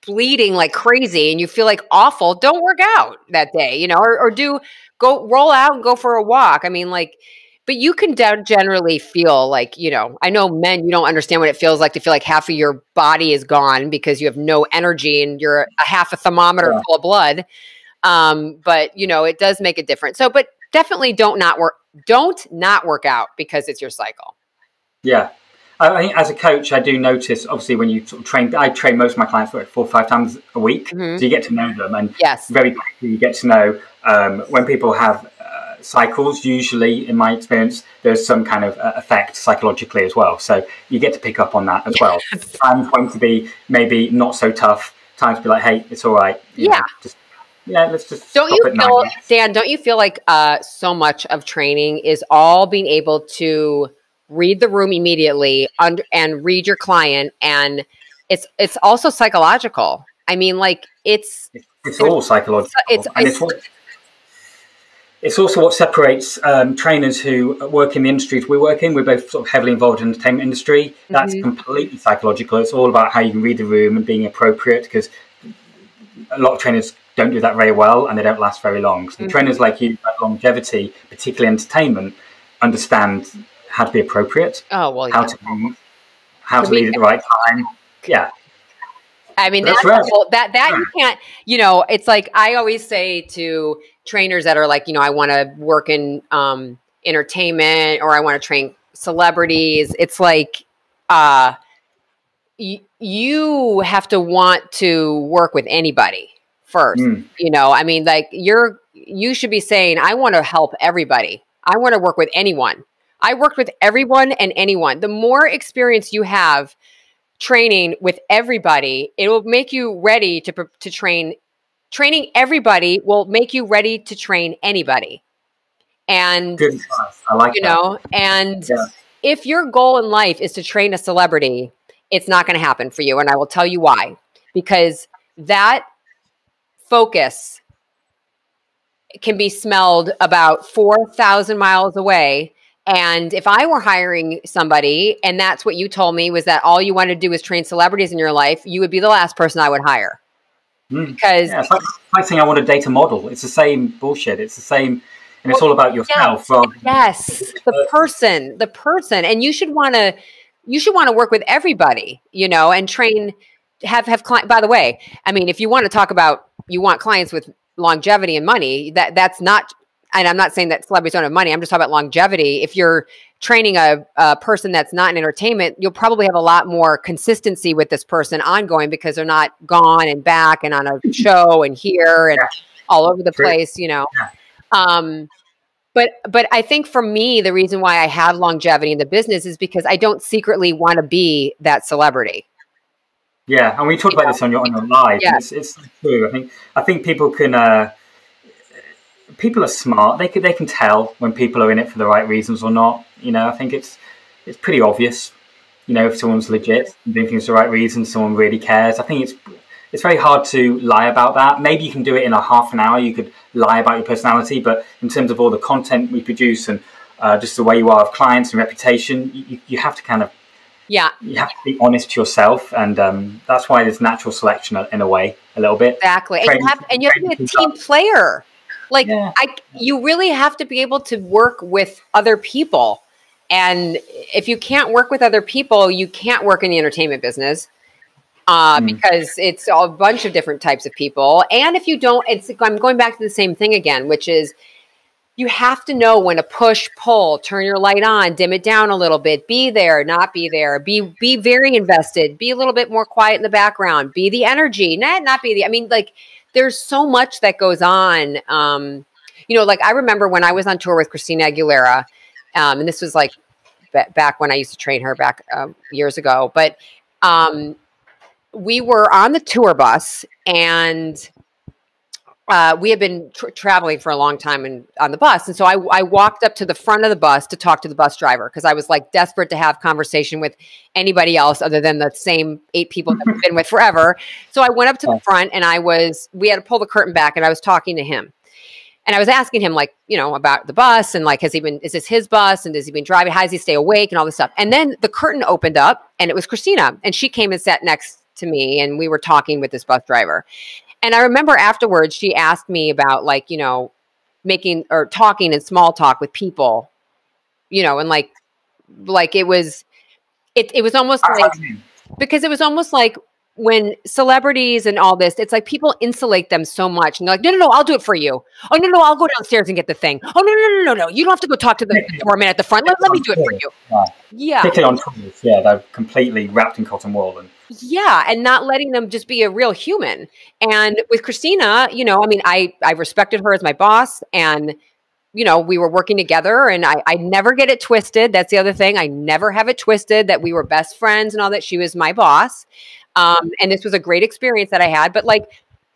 bleeding like crazy and you feel like awful, don't work out that day, you know, or, or do go roll out and go for a walk. I mean, like but you can generally feel like you know i know men you don't understand what it feels like to feel like half of your body is gone because you have no energy and you're a half a thermometer yeah. full of blood. Um, but you know it does make a difference. So but definitely don't not work don't not work out because it's your cycle. Yeah. I think as a coach, I do notice obviously when you sort of train, I train most of my clients for four or five times a week, mm-hmm. so you get to know them, and yes, very quickly you get to know um, when people have cycles, usually in my experience, there's some kind of uh, effect psychologically as well. So you get to pick up on that as well. Times going to be maybe not so tough. Times to be like, hey, it's all right. You yeah. Know, just yeah, let's just. Don't you feel, Dan? Don't you feel like uh, so much of training is all being able to read the room immediately and, and read your client, and it's it's also psychological. I mean, like it's it's, it's all psychological. It's, it's, it's it's also what separates um, trainers who work in the industries we work in. We're both sort of heavily involved in the entertainment industry. That's mm-hmm. completely psychological. It's all about how you can read the room and being appropriate because a lot of trainers don't do that very well and they don't last very long. So mm-hmm. trainers like you, like longevity, particularly entertainment, understand how to be appropriate. Oh well, yeah. how to how to, to lead at the right time. Yeah. I mean, that's, that's right. that that you can't. You know, it's like I always say to trainers that are like, you know, I want to work in um, entertainment or I want to train celebrities. It's like, uh, you have to want to work with anybody first. Mm. You know, I mean, like you're, you should be saying, I want to help everybody. I want to work with anyone. I worked with everyone and anyone. The more experience you have training with everybody, it will make you ready to to train training everybody will make you ready to train anybody. And I like you that. know, and yeah. if your goal in life is to train a celebrity, it's not going to happen for you. And I will tell you why. Because that focus can be smelled about 4,000 miles away. And if I were hiring somebody and that's what you told me was that all you wanted to do was train celebrities in your life, you would be the last person I would hire. Mm. Because yeah, it's like, like saying I want a data model. It's the same bullshit. It's the same, and it's all about yourself. Yes, yes. the person, the person, and you should want to, you should want to work with everybody, you know, and train. Have have client. By the way, I mean, if you want to talk about, you want clients with longevity and money. That that's not and I'm not saying that celebrities don't have money. I'm just talking about longevity. If you're training a, a, person that's not in entertainment, you'll probably have a lot more consistency with this person ongoing because they're not gone and back and on a show and here and yeah. all over the place, you know. Yeah. Um, but but I think for me, the reason why I have longevity in the business is because I don't secretly want to be that celebrity. Yeah, and we talked about this on your on your live. Yeah. It's, it's true. I think I think people can. Uh, people are smart. They can they can tell when people are in it for the right reasons or not. You know, I think it's it's pretty obvious. You know, if someone's legit doing things for the right reasons, someone really cares. I think it's it's very hard to lie about that. Maybe you can do it in a half an hour. You could lie about your personality, but in terms of all the content we produce and uh, just the way you are of clients and reputation, you, you have to kind of yeah you have to be honest to yourself and um, that's why there's natural selection in a way a little bit exactly and you have, and you have to be a team player like yeah. I, you really have to be able to work with other people. And if you can't work with other people, you can't work in the entertainment business. Uh, mm. because it's a bunch of different types of people. And if you don't, it's I'm going back to the same thing again, which is you have to know when to push, pull, turn your light on, dim it down a little bit, be there, not be there, be be very invested, be a little bit more quiet in the background, be the energy, not not be the. I mean, like there's so much that goes on. Um, you know, like I remember when I was on tour with Christina Aguilera, um, and this was like back when I used to train her back uh, years ago, but um, we were on the tour bus and uh, we had been tra- traveling for a long time and on the bus, and so I, I, walked up to the front of the bus to talk to the bus driver because I was like desperate to have conversation with anybody else other than the same eight people that we've been with forever. So I went up to the front and I was we had to pull the curtain back and I was talking to him, and I was asking him like you know about the bus and like has he been is this his bus and has he been driving? How does he stay awake and all this stuff? And then the curtain opened up and it was Christina and she came and sat next to me and we were talking with this bus driver and I remember afterwards, she asked me about like, you know, making or talking in small talk with people, you know, and like, like it was, it, it was almost like, because it was almost like when celebrities and all this, it's like people insulate them so much, and they're like, "No, no, no, I'll do it for you. Oh, no, no, I'll go downstairs and get the thing. Oh, no, no, no, no, no, you don't have to go talk to the doorman at the front. Let, let me do it for you." Yeah, yeah. particularly on tours, yeah, they're completely wrapped in cotton wool and. Yeah, and not letting them just be a real human. And with Christina, you know, I mean, I I respected her as my boss, and you know, we were working together and I, I never get it twisted. That's the other thing. I never have it twisted that we were best friends and all that. She was my boss. Um, and this was a great experience that I had. But like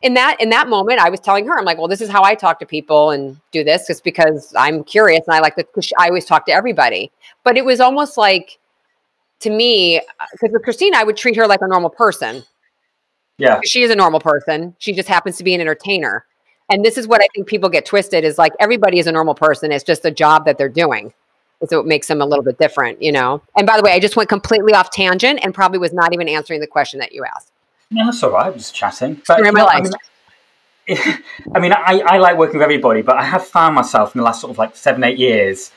in that in that moment, I was telling her, I'm like, well, this is how I talk to people and do this, just because I'm curious and I like to. I always talk to everybody. But it was almost like to me, because with Christina, I would treat her like a normal person. Yeah, she is a normal person. She just happens to be an entertainer. And this is what I think people get twisted is like everybody is a normal person. It's just a job that they're doing so it makes them a little bit different, you know. And by the way, I just went completely off tangent and probably was not even answering the question that you asked. No, that's all right. I was chatting. But, you know, I mean, I mean, I, I like working with everybody, but I have found myself in the last sort of like seven, eight years,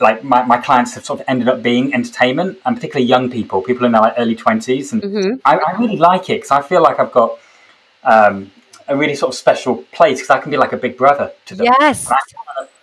like my, my clients have sort of ended up being entertainment and particularly young people, people in their like early 20s. And mm-hmm. I, I, really like it because I feel like I've got um, a really sort of special place because I can be like a big brother to them. Yes.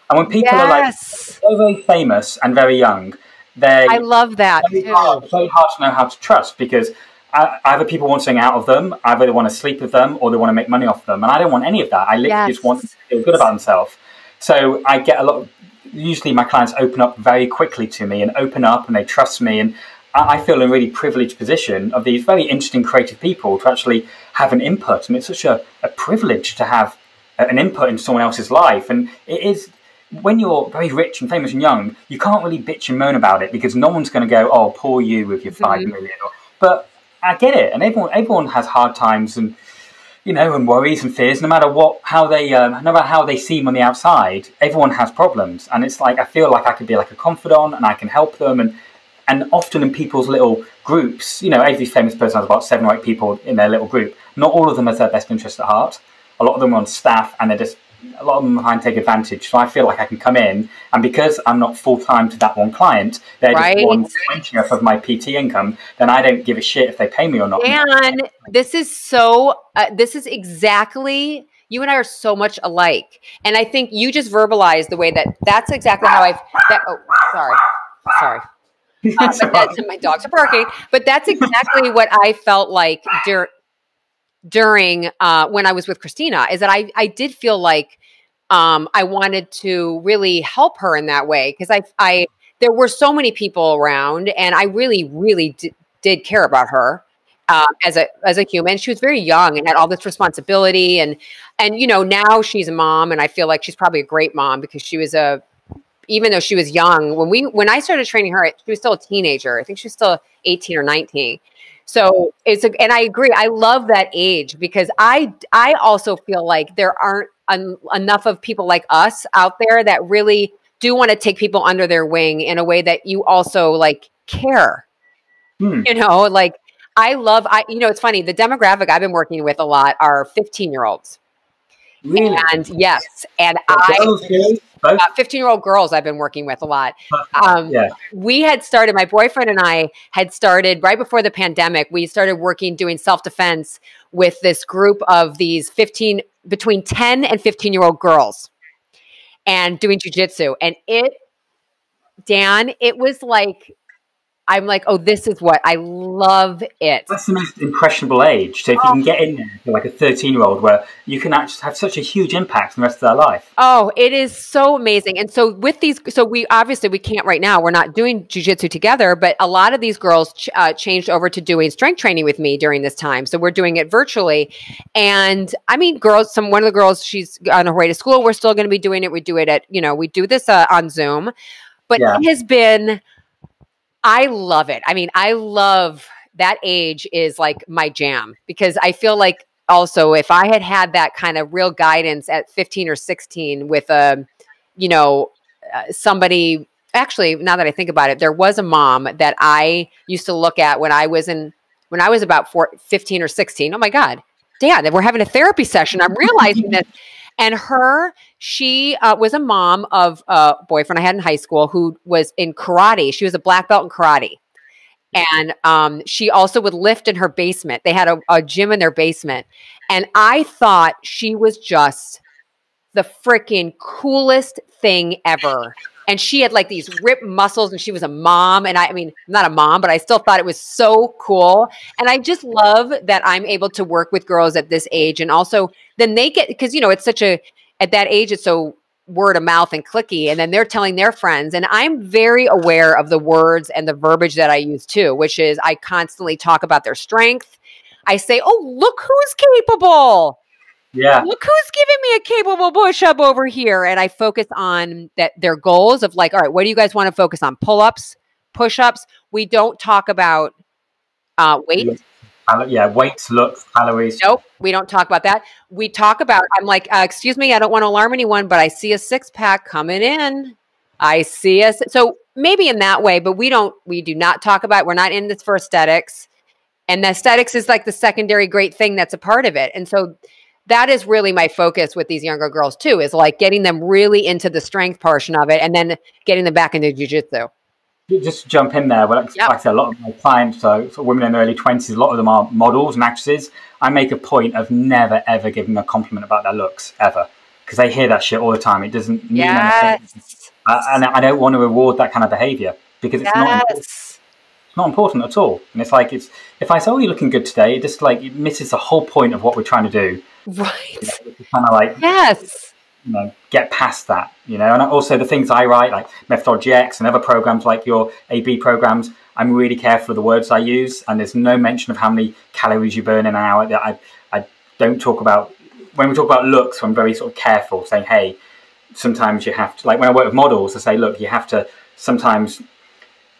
And when people yes. are like so very famous and very young, they I love that very too. Hard, very hard to know how to trust because either people want something out of them, either they want to sleep with them, or they want to make money off them, and I don't want any of that. I literally yes. just want to feel good about themselves. So I get a lot. Of, usually, my clients open up very quickly to me and open up, and they trust me, and I feel in a really privileged position of these very interesting, creative people to actually have an input, and it's such a, a privilege to have an input in someone else's life, and it is when you're very rich and famous and young, you can't really bitch and moan about it because no one's going to go, "Oh, poor you with your 5 mm-hmm. million. But I get it, and everyone everyone has hard times and you know and worries and fears. No matter what, how they um, no matter how they seem on the outside, everyone has problems, and it's like I feel like I could be like a confidant and I can help them and. And often in people's little groups, you know, every famous person has about seven or eight people in their little group. Not all of them have their best interest at heart. A lot of them are on staff and they're just a lot of them and take advantage. So I feel like I can come in, and because I'm not full time to that one client, they're right. just one twentieth of my PT income. Then I don't give a shit if they pay me or not. And this is so. Uh, this is exactly you and I are so much alike. And I think you just verbalized the way that that's exactly how I've, that, oh, sorry, sorry. Uh, but my dogs are barking, but that's exactly what I felt like dur- during uh, when I was with Christina. Is that I I did feel like um, I wanted to really help her in that way because I I there were so many people around, and I really really d- did care about her. Uh, as a as a human. She was very young and had all this responsibility, and and you know now she's a mom, and I feel like she's probably a great mom because she was a even though she was young when we when I started training her, she was still a teenager. I think she's still eighteen or nineteen. So it's a, and I agree. I love that age because I I also feel like there aren't un, enough of people like us out there that really do want to take people under their wing in a way that you also like care. Hmm. You know, like I love, I, you know, it's funny. The demographic I've been working with a lot are 15 year olds. Really? And yes, and I, uh, 15 year old girls I've been working with a lot. Um, yeah. We had started, my boyfriend and I had started right before the pandemic. We started working doing self defense with this group of these 15, between 10 and 15 year old girls and doing jujitsu. And it, Dan, it was like I'm like, oh, this is what I love it. That's the most impressionable age. So if you can get in there for like a 13 year old where you can actually have such a huge impact on the rest of their life. Oh, it is so amazing. And so with these, so we obviously we can't right now. We're not doing jujitsu together, but a lot of these girls ch- uh, changed over to doing strength training with me during this time. So we're doing it virtually. And I mean, girls, some one of the girls, she's on her way to school. We're still going to be doing it. We do it at, you know, we do this uh, on Zoom, but yeah. it has been I love it. I mean, I love that age is like my jam because I feel like also if I had had that kind of real guidance at 15 or 16 with a, you know, uh, somebody actually now that I think about it, there was a mom that I used to look at when I was in when I was about four, 15 or 16. Oh my God, Dan, we're having a therapy session. I'm realizing that and her, she uh, was a mom of a boyfriend I had in high school who was in karate. She was a black belt in karate. And um, she also would lift in her basement. They had a, a gym in their basement. And I thought she was just the freaking coolest thing ever and she had like these ripped muscles and she was a mom and I, I mean not a mom but i still thought it was so cool. And i just love that i'm able to work with girls at this age and also then they get because you know it's such a at that age it's so word of mouth and clicky and then they're telling their friends and i'm very aware of the words and the verbiage that i use too which is i constantly talk about their strength. I say oh look who's capable yeah. Look who's giving me a capable push up over here. And I focus on that their goals of like, all right, what do you guys want to focus on? Pull ups, push ups. We don't talk about uh, weight. Yeah, weights, looks, calories. Nope, we don't talk about that. We talk about, I'm like, uh, excuse me, I don't want to alarm anyone, but I see a six pack coming in. I see us. So maybe in that way, but we don't, we do not talk about, we're not in this for aesthetics. And the aesthetics is like the secondary great thing that's a part of it. And so that is really my focus with these younger girls too is like getting them really into the strength portion of it and then getting them back into jiu-jitsu just jump in there well, yep. like I said, a lot of my clients so, so women in their early 20s a lot of them are models and actresses i make a point of never ever giving them a compliment about their looks ever because they hear that shit all the time it doesn't mean yes. anything uh, and i don't want to reward that kind of behavior because it's yes. not not important at all. And it's like it's if I say, "Oh, you're looking good today," it just like it misses the whole point of what we're trying to do. Right. You know, kind of like yes. You know, get past that. You know, and also the things I write, like Methodology X and other programs like your AB programs. I'm really careful of the words I use, and there's no mention of how many calories you burn in an hour. I I don't talk about when we talk about looks. I'm very sort of careful, saying, "Hey, sometimes you have to." Like when I work with models, I say, "Look, you have to sometimes."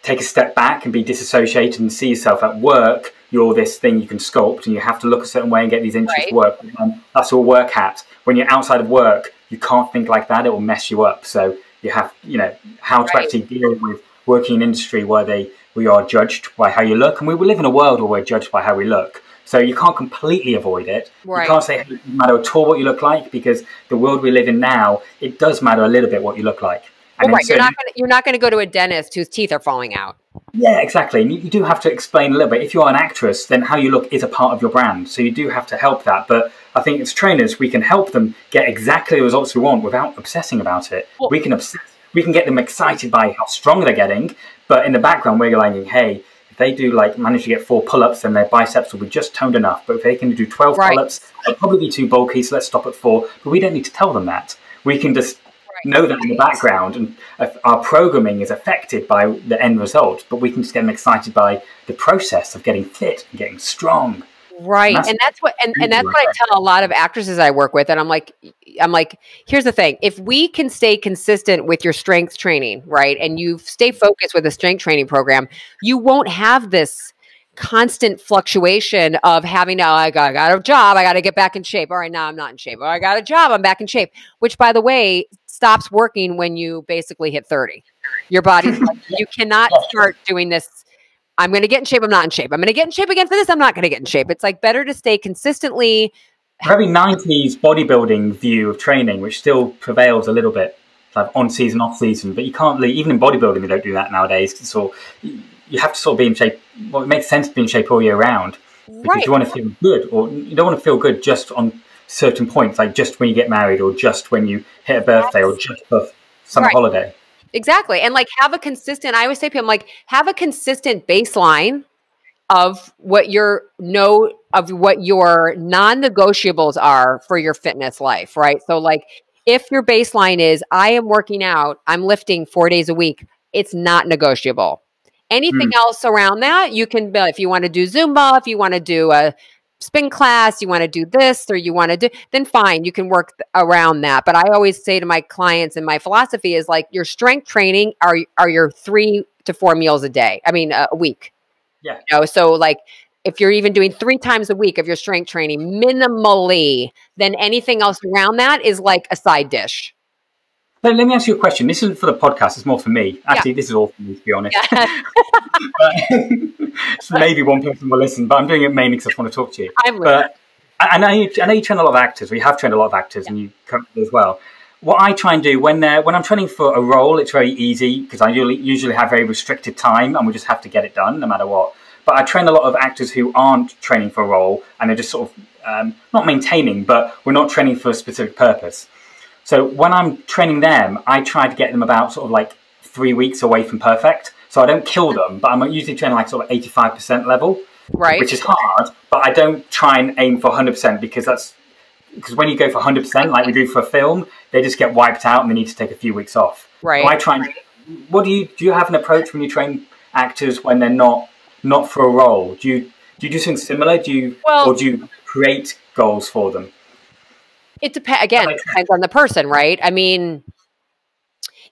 Take a step back and be disassociated and see yourself at work you're this thing you can sculpt and you have to look a certain way and get these inches right. to work and that's all work at when you're outside of work you can't think like that it will mess you up so you have you know how to right. actually deal with working in industry where they we are judged by how you look and we live in a world where we're judged by how we look so you can't completely avoid it. Right. You can't say it doesn't matter at all what you look like because the world we live in now, it does matter a little bit what you look like. Oh and right. You're not gonna you're not gonna go to a dentist whose teeth are falling out. Yeah, exactly. And you, you do have to explain a little bit. If you are an actress, then how you look is a part of your brand. So you do have to help that. But I think as trainers, we can help them get exactly the results we want without obsessing about it. Well, we can obsess, we can get them excited by how strong they're getting, but in the background, we're going, hey, if they do like manage to get four pull-ups, then their biceps will be just toned enough. But if they can do twelve right. pull-ups, they'll probably be too bulky. So let's stop at four. But we don't need to tell them that. We can just know that in the background, and our programming is affected by the end result, but we can just get them excited by the process of getting fit and getting strong. Right. And that's, and that's what and, and that's what I tell a lot of actresses I work with. And I'm like, I'm like, here's the thing. If we can stay consistent with your strength training, right, and you stay focused with a strength training program, you won't have this constant fluctuation of having to, oh, I got, I got a job, I got to get back in shape. All right, now I'm not in shape. Oh, I got a job, I'm back in shape. Which, by the way, stops working when you basically hit 30. Your body's like, you cannot start doing this. I'm going to get in shape. I'm not in shape. I'm going to get in shape again for this. I'm not going to get in shape. It's like better to stay consistently. Very 90s bodybuilding view of training, which still prevails a little bit, like on season, off season. But you can't, even in bodybuilding, they don't do that nowadays. All, you have to sort of be in shape. Well, it makes sense to be in shape all year round because right. you want to feel good, or you don't want to feel good just on certain points, like just when you get married, or just when you hit a birthday, or just for some right. holiday. Exactly, and like have a consistent. I always say to people, like have a consistent baseline of what your no of what your non-negotiables are for your fitness life, right? So like if your baseline is I am working out, I'm lifting 4 days a week, it's not negotiable. Anything mm. else around that, you can, if you want to do Zumba, if you want to do a spin class, you want to do this, or you want to do, then fine, you can work around that. But I always say to my clients, and my philosophy is like your strength training are are your three to four meals a day. I mean, a week. Yeah. You know, so like if you're even doing three times a week of your strength training minimally, then anything else around that is like a side dish. Let, let me ask you a question. This isn't for the podcast. It's more for me. Actually, yeah. this is all for me, to be honest. Yeah. so maybe one person will listen, but I'm doing it mainly because I want to talk to you. I'm but I know, you, I know you train a lot of actors. We have trained a lot of actors, yeah. and you as well. What I try and do when they're, when I'm training for a role, it's very easy because I usually, usually have very restricted time, and we just have to get it done no matter what. But I train a lot of actors who aren't training for a role, and they're just sort of um, not maintaining, but we're not training for a specific purpose. So when I'm training them, I try to get them about sort of like three weeks away from perfect. So I don't kill them, but I'm usually training like sort of 85% level, right? Which is hard, but I don't try and aim for 100% because that's because when you go for 100%, like we do for a film, they just get wiped out and they need to take a few weeks off. Right. So I try and, what do you, do you have an approach when you train actors when they're not, not for a role? Do you, do you do something similar? Do you, well, or do you create goals for them? It depends. Again, it depends on the person, right? I mean,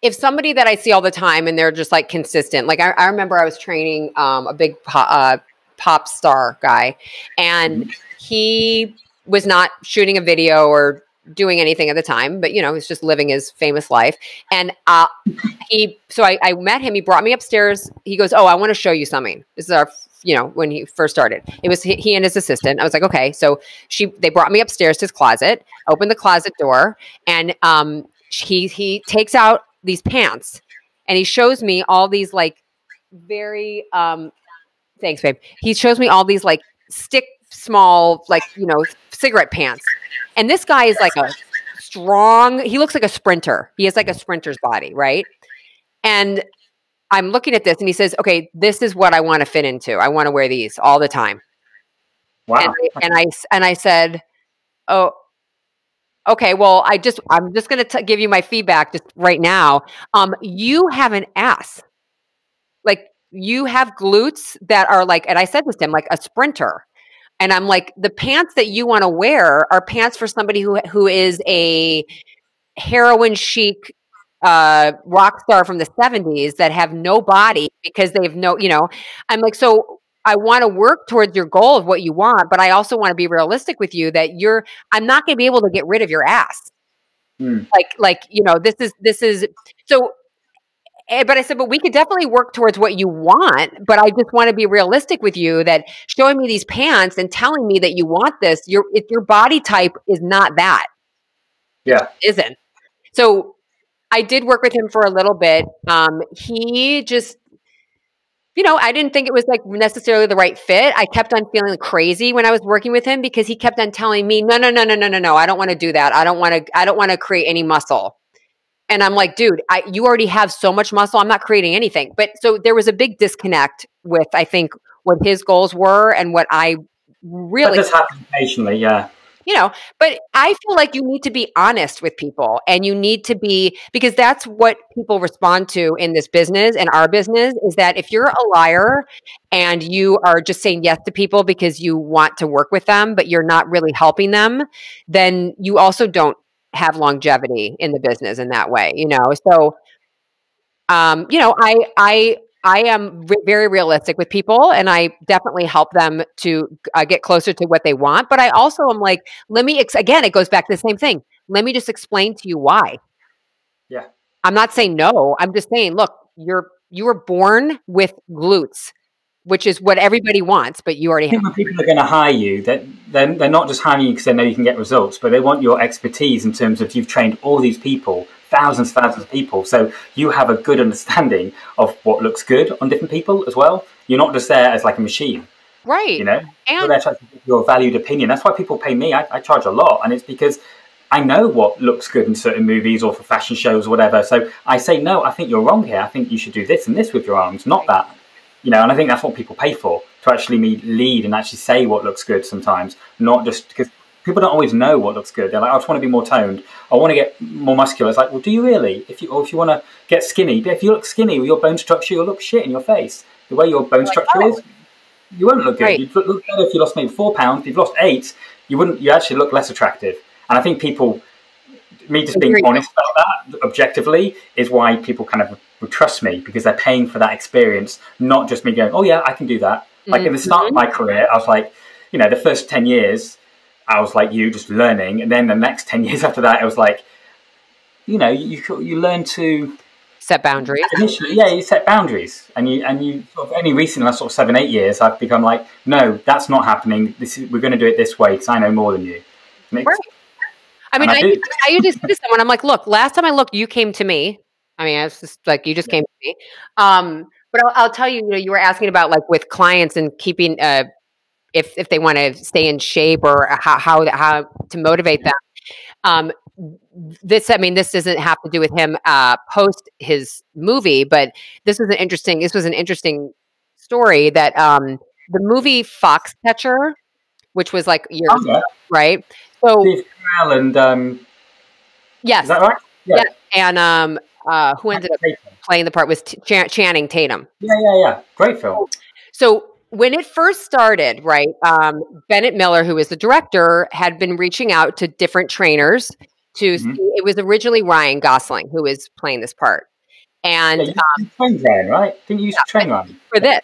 if somebody that I see all the time and they're just like consistent, like I, I remember I was training um, a big pop, uh, pop star guy, and mm-hmm. he was not shooting a video or doing anything at the time, but you know, he's just living his famous life. And uh, he, so I, I met him. He brought me upstairs. He goes, "Oh, I want to show you something. This is our you know, when he first started. It was he, he and his assistant. I was like, okay. So she they brought me upstairs to his closet, opened the closet door, and um he he takes out these pants and he shows me all these like very um thanks, babe. He shows me all these like stick small, like, you know, cigarette pants. And this guy is like a strong, he looks like a sprinter. He has like a sprinter's body, right? And I'm looking at this and he says, okay, this is what I want to fit into. I want to wear these all the time. Wow. And, and I, and I said, oh, okay, well, I just, I'm just going to give you my feedback just right now. Um, you have an ass. Like you have glutes that are like, and I said this to him, like a sprinter. And I'm like, the pants that you want to wear are pants for somebody who who is a heroin chic uh, rock star from the 70s that have no body because they have no, you know, I'm like, so I want to work towards your goal of what you want, but I also want to be realistic with you that you're, I'm not going to be able to get rid of your ass. Mm. Like, like, you know, this is, this is, so, eh, but I said, but we could definitely work towards what you want, but I just want to be realistic with you that showing me these pants and telling me that you want this, your, if your body type is not that. Yeah. Isn't. So I did work with him for a little bit. Um, he just you know, I didn't think it was like necessarily the right fit. I kept on feeling crazy when I was working with him because he kept on telling me, "No, no, no, no, no, no, no. I don't want to do that. I don't want to. I don't want to create any muscle." And I'm like, "Dude, I, you already have so much muscle. I'm not creating anything." But so there was a big disconnect with, I think, what his goals were and what I really. That does happen occasionally, yeah you know but i feel like you need to be honest with people and you need to be because that's what people respond to in this business and our business is that if you're a liar and you are just saying yes to people because you want to work with them but you're not really helping them then you also don't have longevity in the business in that way you know so um you know i i I am re- very realistic with people and I definitely help them to uh, get closer to what they want. But I also am like, let me, ex- again, it goes back to the same thing. Let me just explain to you why. Yeah. I'm not saying no. I'm just saying, look, you're, you were born with glutes, which is what everybody wants, but you already have. When people are going to hire you, they're, they're, they're not just hiring you because they know you can get results, but they want your expertise in terms of you've trained all these people thousands, thousands of people. So you have a good understanding of what looks good on different people as well. You're not just there as like a machine. Right. You know, and you're there to give your valued opinion. That's why people pay me. I, I charge a lot. And it's because I know what looks good in certain movies or for fashion shows or whatever. So I say, no, I think you're wrong here. I think you should do this and this with your arms, not that. You know, and I think that's what people pay for to actually me lead and actually say what looks good sometimes, not just because people don't always know what looks good. They're like, I just want to be more toned. I want to get more muscular. It's like, well, do you really? If you, or if you want to get skinny, but if you look skinny with your bone structure, you'll look shit in your face. The way your bone structure oh. is, you won't look good. Right. You'd look better if you lost maybe four pounds. If you've lost eight, you wouldn't. You actually look less attractive. And I think people, me just being honest about that objectively, is why people kind of would trust me because they're paying for that experience, not just me going, oh yeah, I can do that. Like mm-hmm. in the start of mm-hmm. my career, I was like, you know, the first ten years I was like you, just learning, and then the next ten years after that, it was like, you know, you you learn to set boundaries. Initially, yeah, you set boundaries, and you and you sort of only recently, last sort of seven, eight years, I've become like, no, that's not happening. This is we're going to do it this way because I know more than you. Right. I mean, I, I, I usually say to someone, I'm like, look, last time I looked, you came to me. I mean, it's just like you just came to me. Um, but I'll, I'll, tell you, you know, you were asking about like with clients and keeping uh, if if they want to stay in shape or how how how to motivate them. Um, this I mean this doesn't have to do with him uh, post his movie, but this was an interesting this was an interesting story that um, the movie Foxcatcher, which was like years oh, yeah. right? So Steve Carell and um, yes, is that right? Yeah, yeah. and um, uh, who ended up playing the part was Ch- Channing Tatum. Yeah, yeah, yeah. Great film. So when it first started, right, um, Bennett Miller, who is the director, had been reaching out to different trainers to mm-hmm. see. It was originally Ryan Gosling who was playing this part, and yeah, you um, Ryan, right? Didn't you used yeah, train Ryan for this?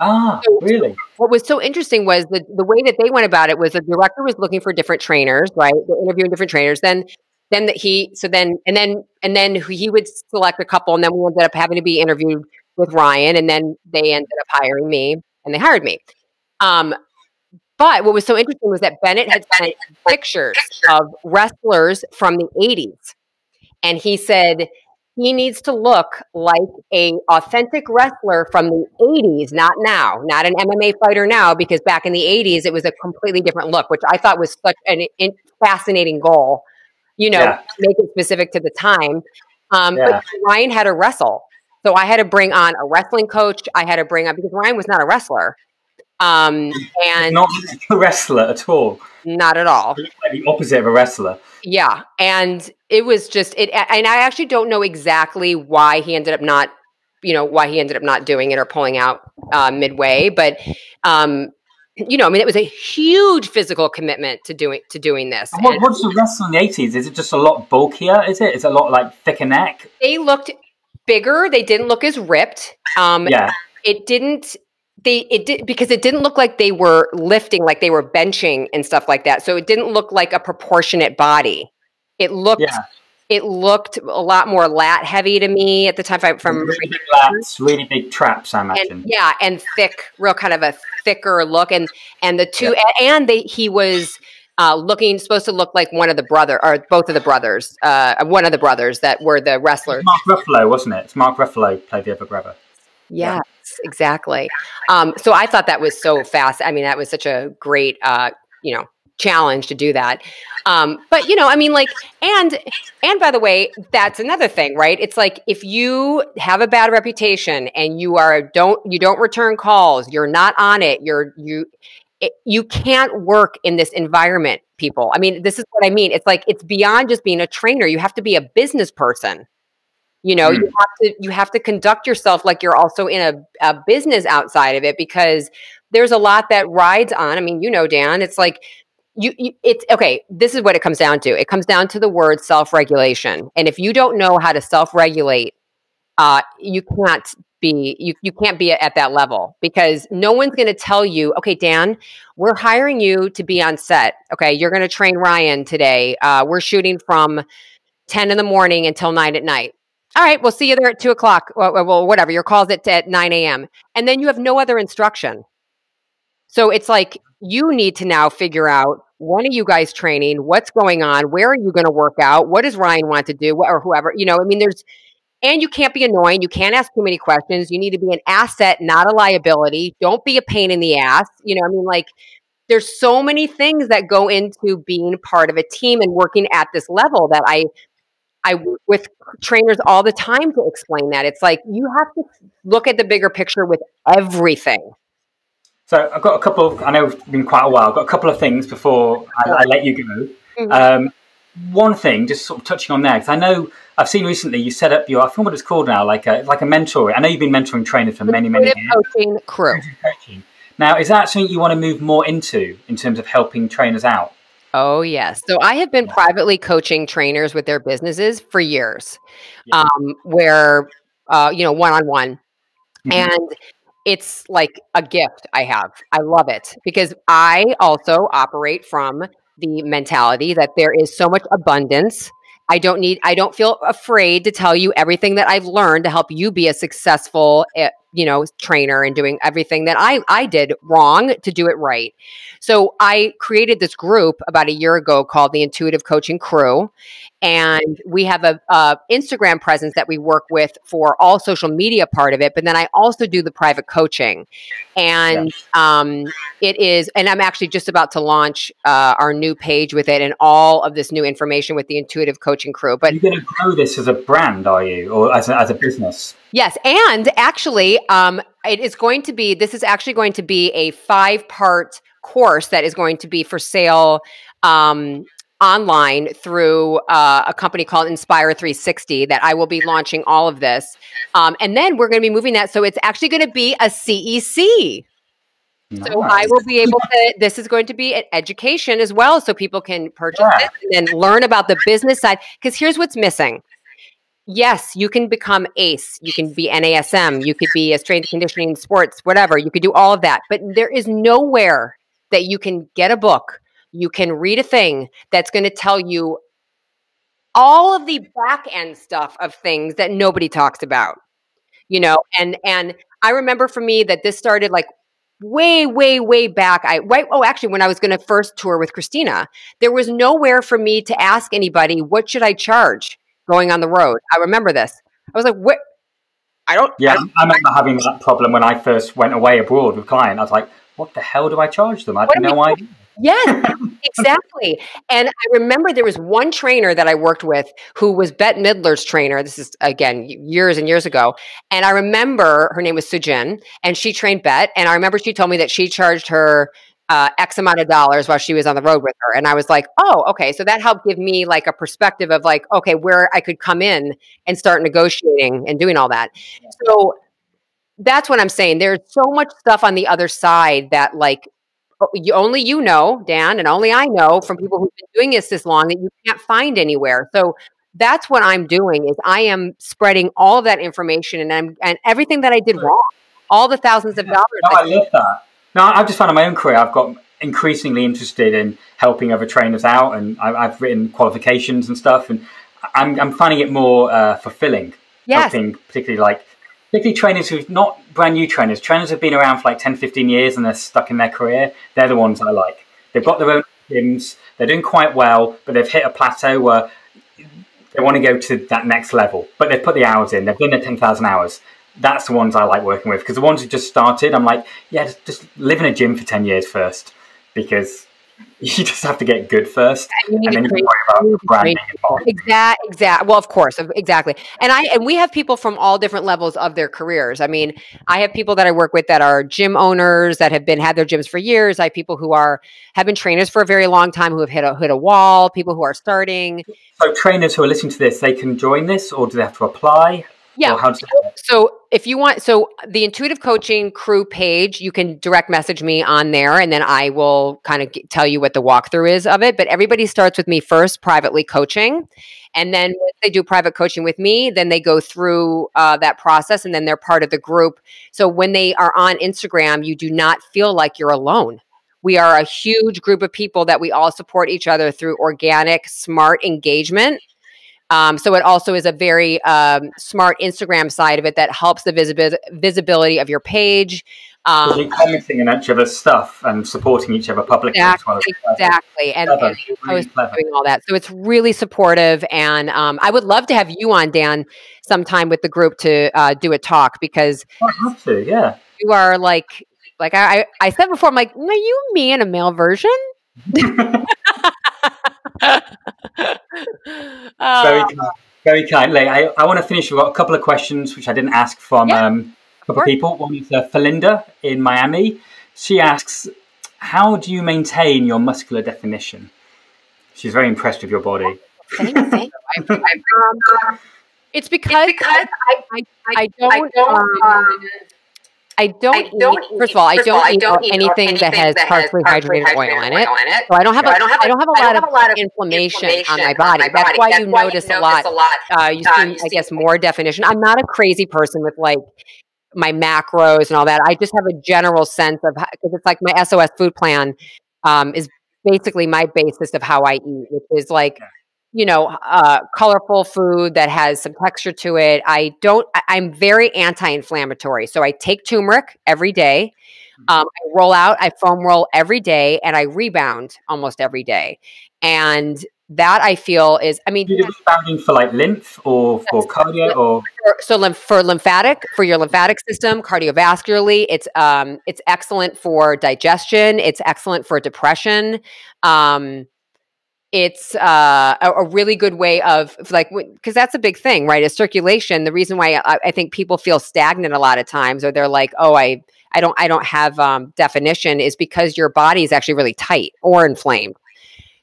Ah, so, really? What was so interesting was the the way that they went about it was the director was looking for different trainers, right? They're interviewing different trainers. Then then that he so then and then and then he would select a couple, and then we ended up having to be interviewed with Ryan, and then they ended up hiring me, and they hired me. Um, but what was so interesting was that Bennett had sent pictures of wrestlers from the 80s, and he said he needs to look like a authentic wrestler from the 80s, not now, not an MMA fighter now, because back in the 80s it was a completely different look, which I thought was such an fascinating goal. You know, yeah. make it specific to the time. Um, yeah. But Ryan had to wrestle. So I had to bring on a wrestling coach. I had to bring on because Ryan was not a wrestler. Um, and not a wrestler at all. Not at all. Like the opposite of a wrestler. Yeah, and it was just it. And I actually don't know exactly why he ended up not, you know, why he ended up not doing it or pulling out uh, midway. But, um, you know, I mean, it was a huge physical commitment to doing to doing this. What, what's the wrestling in the eighties? Is it just a lot bulkier? Is it? it? Is it a lot like thicker neck? They looked bigger. They didn't look as ripped. Um, yeah. It didn't. They it did because it didn't look like they were lifting, like they were benching and stuff like that. So it didn't look like a proportionate body. It looked. Yeah. It looked a lot more lat heavy to me at the time. From really big lats, really big traps, I imagine. And, yeah, and thick, real kind of a thicker look, and and the two, yeah. and they he was uh, looking supposed to look like one of the brother or both of the brothers, uh, one of the brothers that were the wrestlers. Mark Ruffalo, wasn't it? It's Mark Ruffalo played the other brother. Yeah. yeah. exactly. Um, so I thought that was so fast. I mean, that was such a great, uh, you know, challenge to do that. Um, but you know, I mean, like, and and by the way, that's another thing, right? It's like if you have a bad reputation and you are don't you don't return calls, you're not on it, you're you it, you can't work in this environment, people. I mean, this is what I mean. It's like it's beyond just being a trainer. You have to be a business person. You know, mm. you have to you have to conduct yourself like you're also in a, a business outside of it because there's a lot that rides on. I mean, you know, Dan, it's like you, you, it's okay this is what it comes down to. It comes down to the word self-regulation. And if you don't know how to self-regulate uh, you can't be you, you can't be at that level because no one's going to tell you okay dan we're hiring you to be on set. Okay you're going to train ryan today. Uh, we're shooting from 10 in the morning until 9 at night. All right we'll see you there at 2 o'clock. Well, whatever your call's at, at 9 a.m and then you have no other instruction. So it's like you need to now figure out when are you guys training? What's going on? Where are you going to work out? What does Ryan want to do? Or whoever, you know, I mean, there's, and you can't be annoying. You can't ask too many questions. You need to be an asset, not a liability. Don't be a pain in the ass. You know, I mean, like, there's so many things that go into being part of a team and working at this level that I, I with trainers all the time to explain that. It's like you have to look at the bigger picture with everything. So I've got a couple of, I know it's been quite a while, I've got a couple of things before I, I let you go. Mm-hmm. Um, one thing, just sort of touching on there, because I know I've seen recently you set up your, I forget what it's called now, like a, like a mentor. I know you've been mentoring trainers for many, many years. Coaching crew. Coaching. Now, is that something you want to move more into in terms of helping trainers out? Oh, yes. So I have been privately coaching trainers with their businesses for years, yeah. um, where, uh, you know, one on one. And it's like a gift I have. I love it because I also operate from the mentality that there is so much abundance. I don't need, I don't feel afraid to tell you everything that I've learned to help you be a successful, eh, you know, trainer and doing everything that I, I did wrong to do it right. So I created this group about a year ago called the Intuitive Coaching Crew and we have a, a, instagram presence that we work with for all social media part of it but then i also do the private coaching. And um, it is and i'm actually just about to launch uh, our new page with it and all of this new information with the intuitive coaching crew but you're going to grow this as a brand are you? Or as a, as a business yes and actually um, it is going to be this is actually going to be a five part course that is going to be for sale um, online through uh, a company called Inspire 360 that I will be launching all of this. Um, and then we're going to be moving that. So it's actually going to be a CEC. Nice. So I will be able to. This is going to be an education as well, so people can purchase yeah. it and then learn about the business side. Because here's what's missing. Yes, you can become ACE. You can be NASM. You could be a strength conditioning sports, whatever. You could do all of that, but there is nowhere that you can get a book you can read a thing that's going to tell you all of the back end stuff of things that nobody talks about you know and and i remember for me that this started like way way way back i right oh actually when i was going to first tour with christina there was nowhere for me to ask anybody what should i charge going on the road i remember this i was like what i don't yeah i, I remember having that problem when i first went away abroad with client i was like what the hell do i charge them i had no idea Yes, exactly. and I remember there was one trainer that I worked with who was Bette Midler's trainer. This is again years and years ago. And I remember her name was Sujin, and she trained Bette. And I remember she told me that she charged her uh, X amount of dollars while she was on the road with her. And I was like, oh, okay. So that helped give me like a perspective of like, okay, where I could come in and start negotiating and doing all that. So that's what I'm saying. There's so much stuff on the other side that like Oh, you, only you know, Dan, and only I know from people who've been doing this this long that you can't find anywhere. So that's what I'm doing is I am spreading all of that information and I'm, and everything that I did wrong, all the thousands of dollars. No, I, I love that. No, I've just found in my own career, I've got increasingly interested in helping other trainers out, and I, have written qualifications and stuff, and I'm, I'm finding it more uh, fulfilling. Yes. Helping, particularly like particularly trainers who not brand new trainers, trainers have been around for like 10, 15 years and they're stuck in their career. They're the ones I like. They've got their own gyms, they're doing quite well, but they've hit a plateau where they want to go to that next level. But they've put the hours in, they've done their 10,000 hours. That's the ones I like working with because the ones who just started, I'm like, yeah, just, just live in a gym for 10 years first because you just have to get good first, and, and then you can worry about branding. Exactly. Exactly. Well, of course, exactly. And I and we have people from all different levels of their careers. I mean, I have people that I work with that are gym owners that have been had their gyms for years. I have people who are have been trainers for a very long time who have hit a hit a wall. People who are starting. So trainers who are listening to this, they can join this, or do they have to apply? Yeah. So if you want, so the intuitive coaching crew page, you can direct message me on there and then I will kind of tell you what the walkthrough is of it. But everybody starts with me first, privately coaching. And then they do private coaching with me, then they go through uh, that process and then they're part of the group. So when they are on Instagram, you do not feel like you're alone. We are a huge group of people that we all support each other through organic, smart engagement um, so it also is a very um, smart Instagram side of it that helps the visibi- visibility of your page. Um, commenting on each other's stuff and supporting each other publicly exactly, well. Exactly, and, and really doing all that. So it's really supportive, and um, I would love to have you on, Dan, sometime with the group to uh, do a talk because I have to, yeah. You are like, like I, I said before, I'm like, are you me in a male version? very kind. Very kind. I, I want to finish. We've got a couple of questions which I didn't ask from yeah. um, a couple of people. One is uh, Felinda in Miami. She asks, "How do you maintain your muscular definition?" She's very impressed with your body. it's because, it's because I, I, I, don't, I don't um, um I don't, I don't eat, first of all, I don't, all, eat, I don't eat anything, anything that has partially hydrated oil in it. So I don't have, a, I don't have, a, I don't have a lot, of, a lot of inflammation, inflammation on my body. On my body. That's why That's you why notice, you a lot. A lot. Uh, you uh, see, I guess, more definition. I'm not a crazy person with like my macros and all that. I just have a general sense of because it's like my SOS food plan um, is basically my basis of how I eat, which is like you know, uh, colorful food that has some texture to it. I don't, I, am very anti inflammatory. So I take turmeric every day. Mm-hmm. Um, I roll out, I foam roll every day, and I rebound almost every day. And that I feel is, I mean, you're rebounding for like lymph or for cardio or so lymph, for lymphatic for your lymphatic system, cardiovascularly, it's um it's excellent for digestion. It's excellent for depression. Um, it's uh, a, a, really good way of like because that's a big thing right is circulation the reason why I, I, think people feel stagnant a lot of times or they're like oh i i don't i don't have um, definition is because your body is actually really tight or inflamed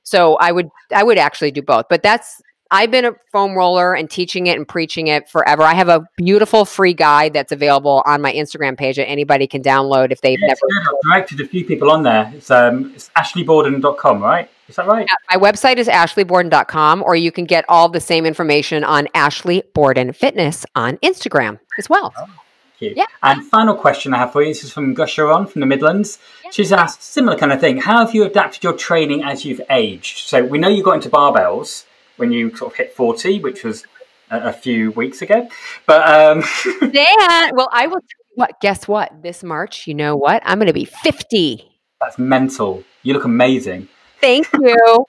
so i would i would actually do both but that's I've been a foam roller and teaching it and preaching it forever. I have a beautiful free guide that's available on my Instagram page that anybody can download if they've yeah, never. Directed a few people on there. It's, um, it's ashleyborden.com, right? Is that right? Yeah, my website is ashleyborden.com, or you can get all the same information on Ashley Borden Fitness on Instagram as well. Oh, yeah. And final question I have for you this is from Gusharon from the Midlands. Yeah. She's asked similar kind of thing. How have you adapted your training as you've aged? So we know you got into barbells when you sort of hit 40, which was a, a few weeks ago. But um Dan, well, I will what guess what? This March, you know what? I'm gonna be 50. That's mental. You look amazing. Thank you.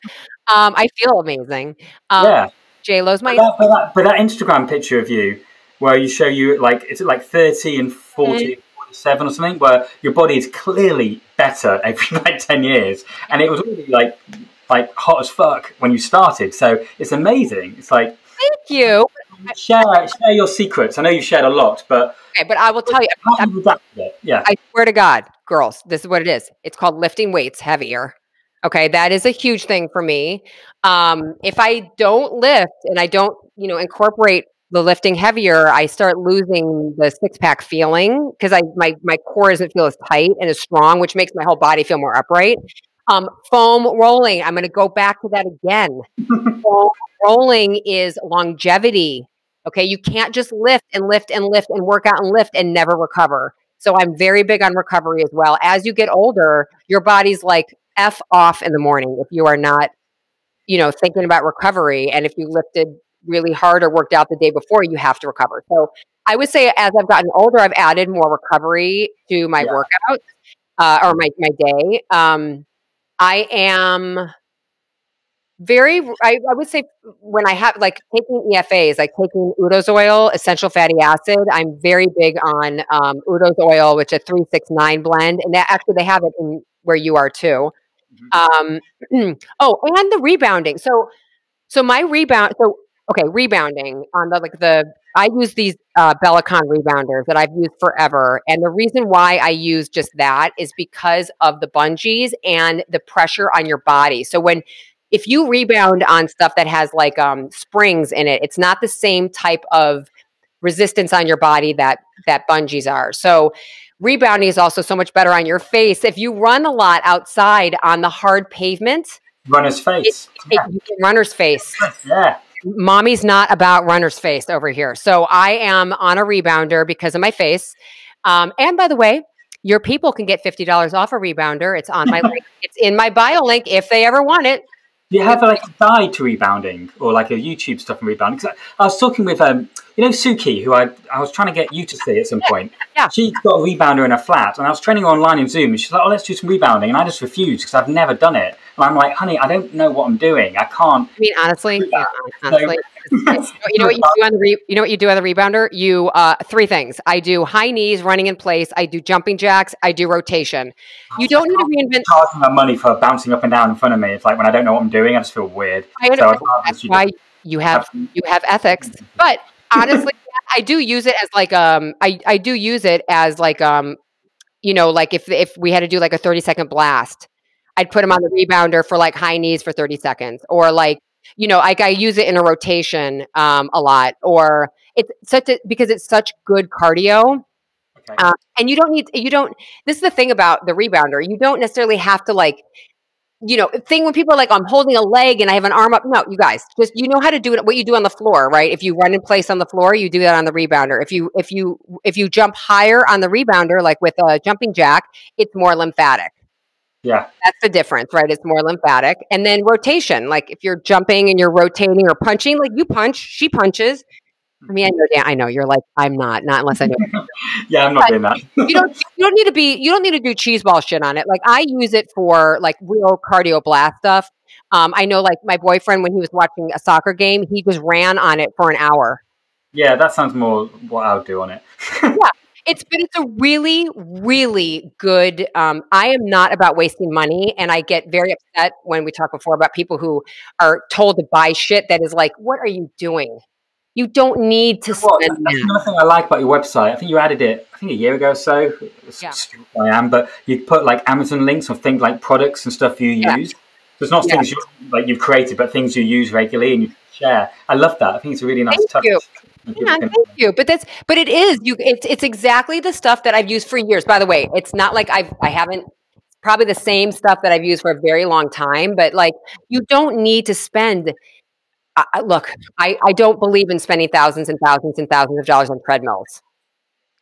um, I feel amazing. Um, yeah. J Lo's my. But that, but, that, but that, Instagram picture of you, where you show you like is it like thirty and 40, mm. 47 or something, where your body is clearly better every like ten years, and it was already like like hot as fuck when you started. So it's amazing. It's like thank you. Share share your secrets. I know you've shared a lot, but okay, but I will tell you. How you it? Yeah, I swear to God, girls, this is what it is. It's called lifting weights heavier. Okay, that is a huge thing for me. Um, if I don't lift and I don't, you know, incorporate the lifting heavier, I start losing the six pack feeling because I my my core doesn't feel as tight and as strong, which makes my whole body feel more upright. Um, foam rolling, I'm going to go back to that again. foam rolling is longevity. Okay, you can't just lift and lift and lift and work out and lift and never recover. So I'm very big on recovery as well. As you get older, your body's like, F off in the morning if you are not, you know, thinking about recovery. And if you lifted really hard or worked out the day before, you have to recover. So I would say as I've gotten older, I've added more recovery to my yeah. workouts uh, or my, my day. Um, I am very I, I, would say when i have like taking efas like taking udo's oil essential fatty acid i'm very big on um, udo's oil which is a 369 blend and that actually they have it in where you are too mm-hmm. um, oh and the rebounding so so my rebound so okay rebounding on the like the i use these uh, bellicon rebounders that i've used forever and the reason why i use just that is because of the bungees and the pressure on your body so when if you rebound on stuff that has like um, springs in it, it's not the same type of resistance on your body that that bungees are. So rebounding is also so much better on your face. If you run a lot outside on the hard pavement, runner's face, it, it, runner's face. Yeah. Mommy's not about runner's face over here. So I am on a rebounder because of my face. Um, and by the way, your people can get $50 off a rebounder. It's on my link. It's in my bio link if they ever want it. You have like a guide to rebounding or like a YouTube stuff and rebounding? Because I, I, was talking with, um, you know, Suki, who I, I was trying to get you to see at some point. Yeah. She's got a rebounder in her flat, and I was training her online in Zoom, and she's like, "Oh, let's do some rebounding," and I just refused because I've never done it. And I'm like, "Honey, I don't know what I'm doing. I can't." I mean, honestly, yeah, honestly, so, you know what you do on the re- you know what you do on the rebounder? You uh, three things. I do high knees, running in place. I do jumping jacks. I do rotation. You don't need to reinvent. Charging my money for bouncing up and down in front of me. It's like when I don't know what I'm doing, I just feel weird. I. So That's why you have you have ethics. But honestly, I do use it as like um I I do use it as like um you know like if if we had to do like a 30 second blast, I'd put them on the rebounder for like high knees for 30 seconds or like you know, like I use it in a rotation um, a lot, or it's such a because it's such good cardio. Okay. Uh, and you don't need you don't. This is the thing about the rebounder. You don't necessarily have to like you know, thing when people are like, I'm holding a leg and I have an arm up. No, you guys, just you know how to do it. What you do on the floor, right? If you run in place on the floor, you do that on the rebounder. If you if you if you jump higher on the rebounder, like with a jumping jack, it's more lymphatic. Yeah. That's the difference, right? It's more lymphatic. And then rotation, like if you're jumping and you're rotating or punching, like you punch, she punches. I mean, I know, Dan, I know you're like, I'm not, not unless I know. yeah, I'm not doing that. you don't, you don't need to be, you don't need to do cheese ball shit on it. Like I use it for like real cardio blast stuff. Um, I know like my boyfriend, when he was watching a soccer game, he just ran on it for an hour. Yeah, that sounds more what I would do on it. yeah. It's but it's a really, really good. Um, I am not about wasting money, and I get very upset when we talk before about people who are told to buy shit that is like, what are you doing? You don't need to well, spend. That's another thing I like about your website. I think you added it. I think a year ago or so. Yeah. I am, but you put like Amazon links of things like products and stuff you yeah. use. So it's not yeah. things you, like you've created, but things you use regularly and you share. I love that. I think it's a really nice Thank touch. You. Yeah, thank you. But that's but it is you. It's it's exactly the stuff that I've used for years. By the way, it's not like I've I haven't probably the same stuff that I've used for a very long time. But like you don't need to spend. Uh, look, I I don't believe in spending thousands and thousands and thousands of dollars on treadmills.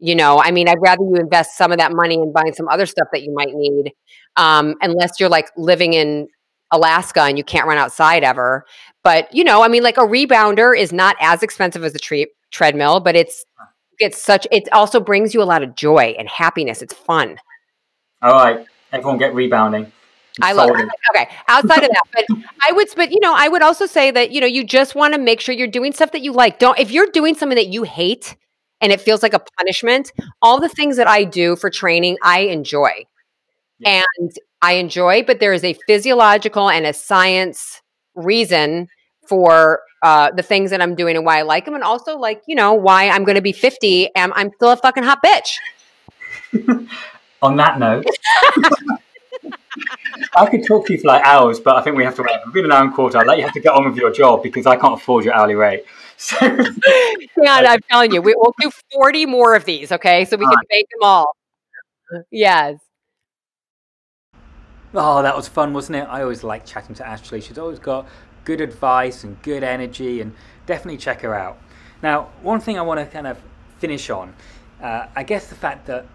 You know, I mean, I'd rather you invest some of that money in buying some other stuff that you might need, um, unless you're like living in Alaska and you can't run outside ever. But you know, I mean, like a rebounder is not as expensive as a tre- treadmill, but it's it's such. It also brings you a lot of joy and happiness. It's fun. All right, everyone get rebounding. I love it. Okay. Outside of that, but I would, but you know, I would also say that, you know, you just want to make sure you're doing stuff that you like. Don't, if you're doing something that you hate and it feels like a punishment, all the things that I do for training, I enjoy. Yeah. And I enjoy, but there is a physiological and a science reason for uh, the things that I'm doing and why I like them, and also like you know why I'm going to be 50 and I'm still a fucking hot bitch. On that note, I could talk to you for like hours, but I think we have to wait. We've been an hour and a quarter. I'll let you have to get on with your job because I can't afford your hourly rate. So, yeah, I'm telling you, we, will do 40 more of these, okay? So we all can right. make them all. Yes. Oh, that was fun, wasn't it? I always like chatting to Ashley. She's always got good advice and good energy, and definitely check her out. Now, one thing I want to kind of finish on, uh, I guess the fact that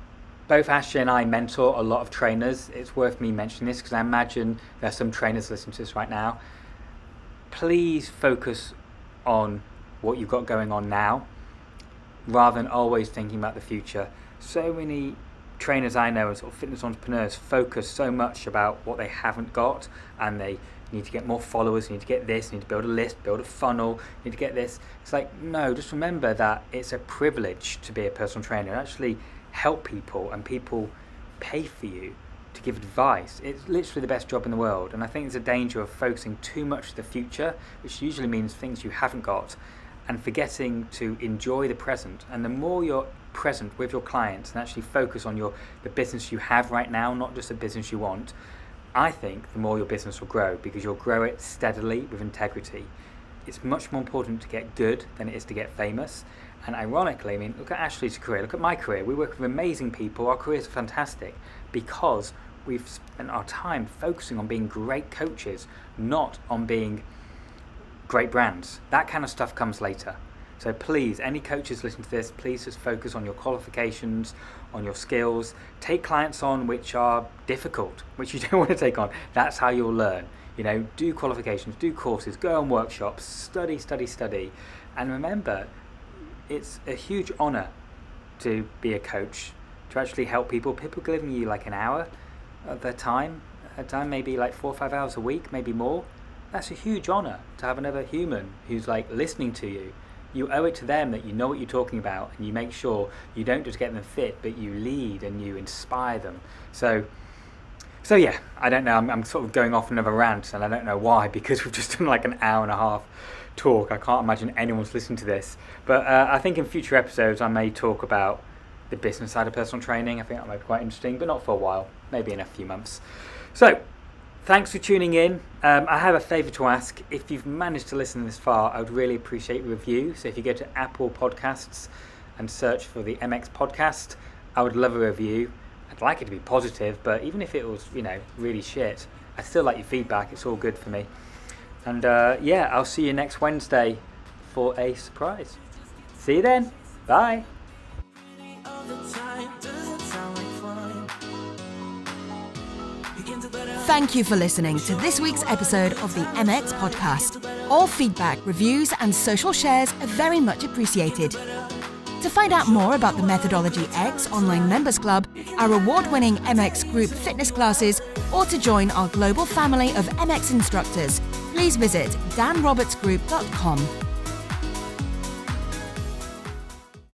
both Ashley and I mentor a lot of trainers. It's worth me mentioning this because I imagine there are some trainers listening to this right now. Please focus on what you've got going on now rather than always thinking about the future. So many trainers I know and sort of fitness entrepreneurs focus so much about what they haven't got and they need to get more followers, need to get this, need to build a list, build a funnel, need to get this. It's like, no, just remember that it's a privilege to be a personal trainer, and actually help people and people pay for you to give advice. It's literally the best job in the world. And I think there's a danger of focusing too much to the future, which usually means things you haven't got, and forgetting to enjoy the present. And the more you're present with your clients and actually focus on your the business you have right now, not just the business you want, I think the more your business will grow because you'll grow it steadily with integrity. It's much more important to get good than it is to get famous. And ironically, I mean, look at Ashley's career, look at my career. We work with amazing people, our careers are fantastic because we've spent our time focusing on being great coaches, not on being great brands. That kind of stuff comes later. So please, any coaches listening to this, please just focus on your qualifications, on your skills. Take clients on which are difficult, which you don't want to take on. That's how you'll learn. You know, do qualifications, do courses, go on workshops, study, study, study. And remember, it's a huge honor to be a coach, to actually help people. People giving you like an hour of their time, a time maybe like four or five hours a week, maybe more. That's a huge honor to have another human who's like listening to you. You owe it to them that you know what you're talking about and you make sure you don't just get them fit, but you lead and you inspire them. So, so yeah, I don't know. I'm, I'm sort of going off another rant, and I don't know why because we've just done like an hour and a half talk. I can't imagine anyone's listening to this. But uh, I think in future episodes, I may talk about the business side of personal training. I think that might be quite interesting, but not for a while, maybe in a few months. So, thanks for tuning in. Um, I have a favour to ask. If you've managed to listen this far, I would really appreciate a review. So, if you go to Apple Podcasts and search for the MX podcast, I would love a review. I'd like it to be positive, but even if it was, you know, really shit, I still like your feedback. It's all good for me. And uh, yeah, I'll see you next Wednesday for a surprise. See you then. Bye. Thank you for listening to this week's episode of the MX Podcast. All feedback, reviews, and social shares are very much appreciated. To find out more about the Methodology X Online Members Club, our award winning MX Group fitness classes, or to join our global family of MX instructors, please visit danrobertsgroup.com.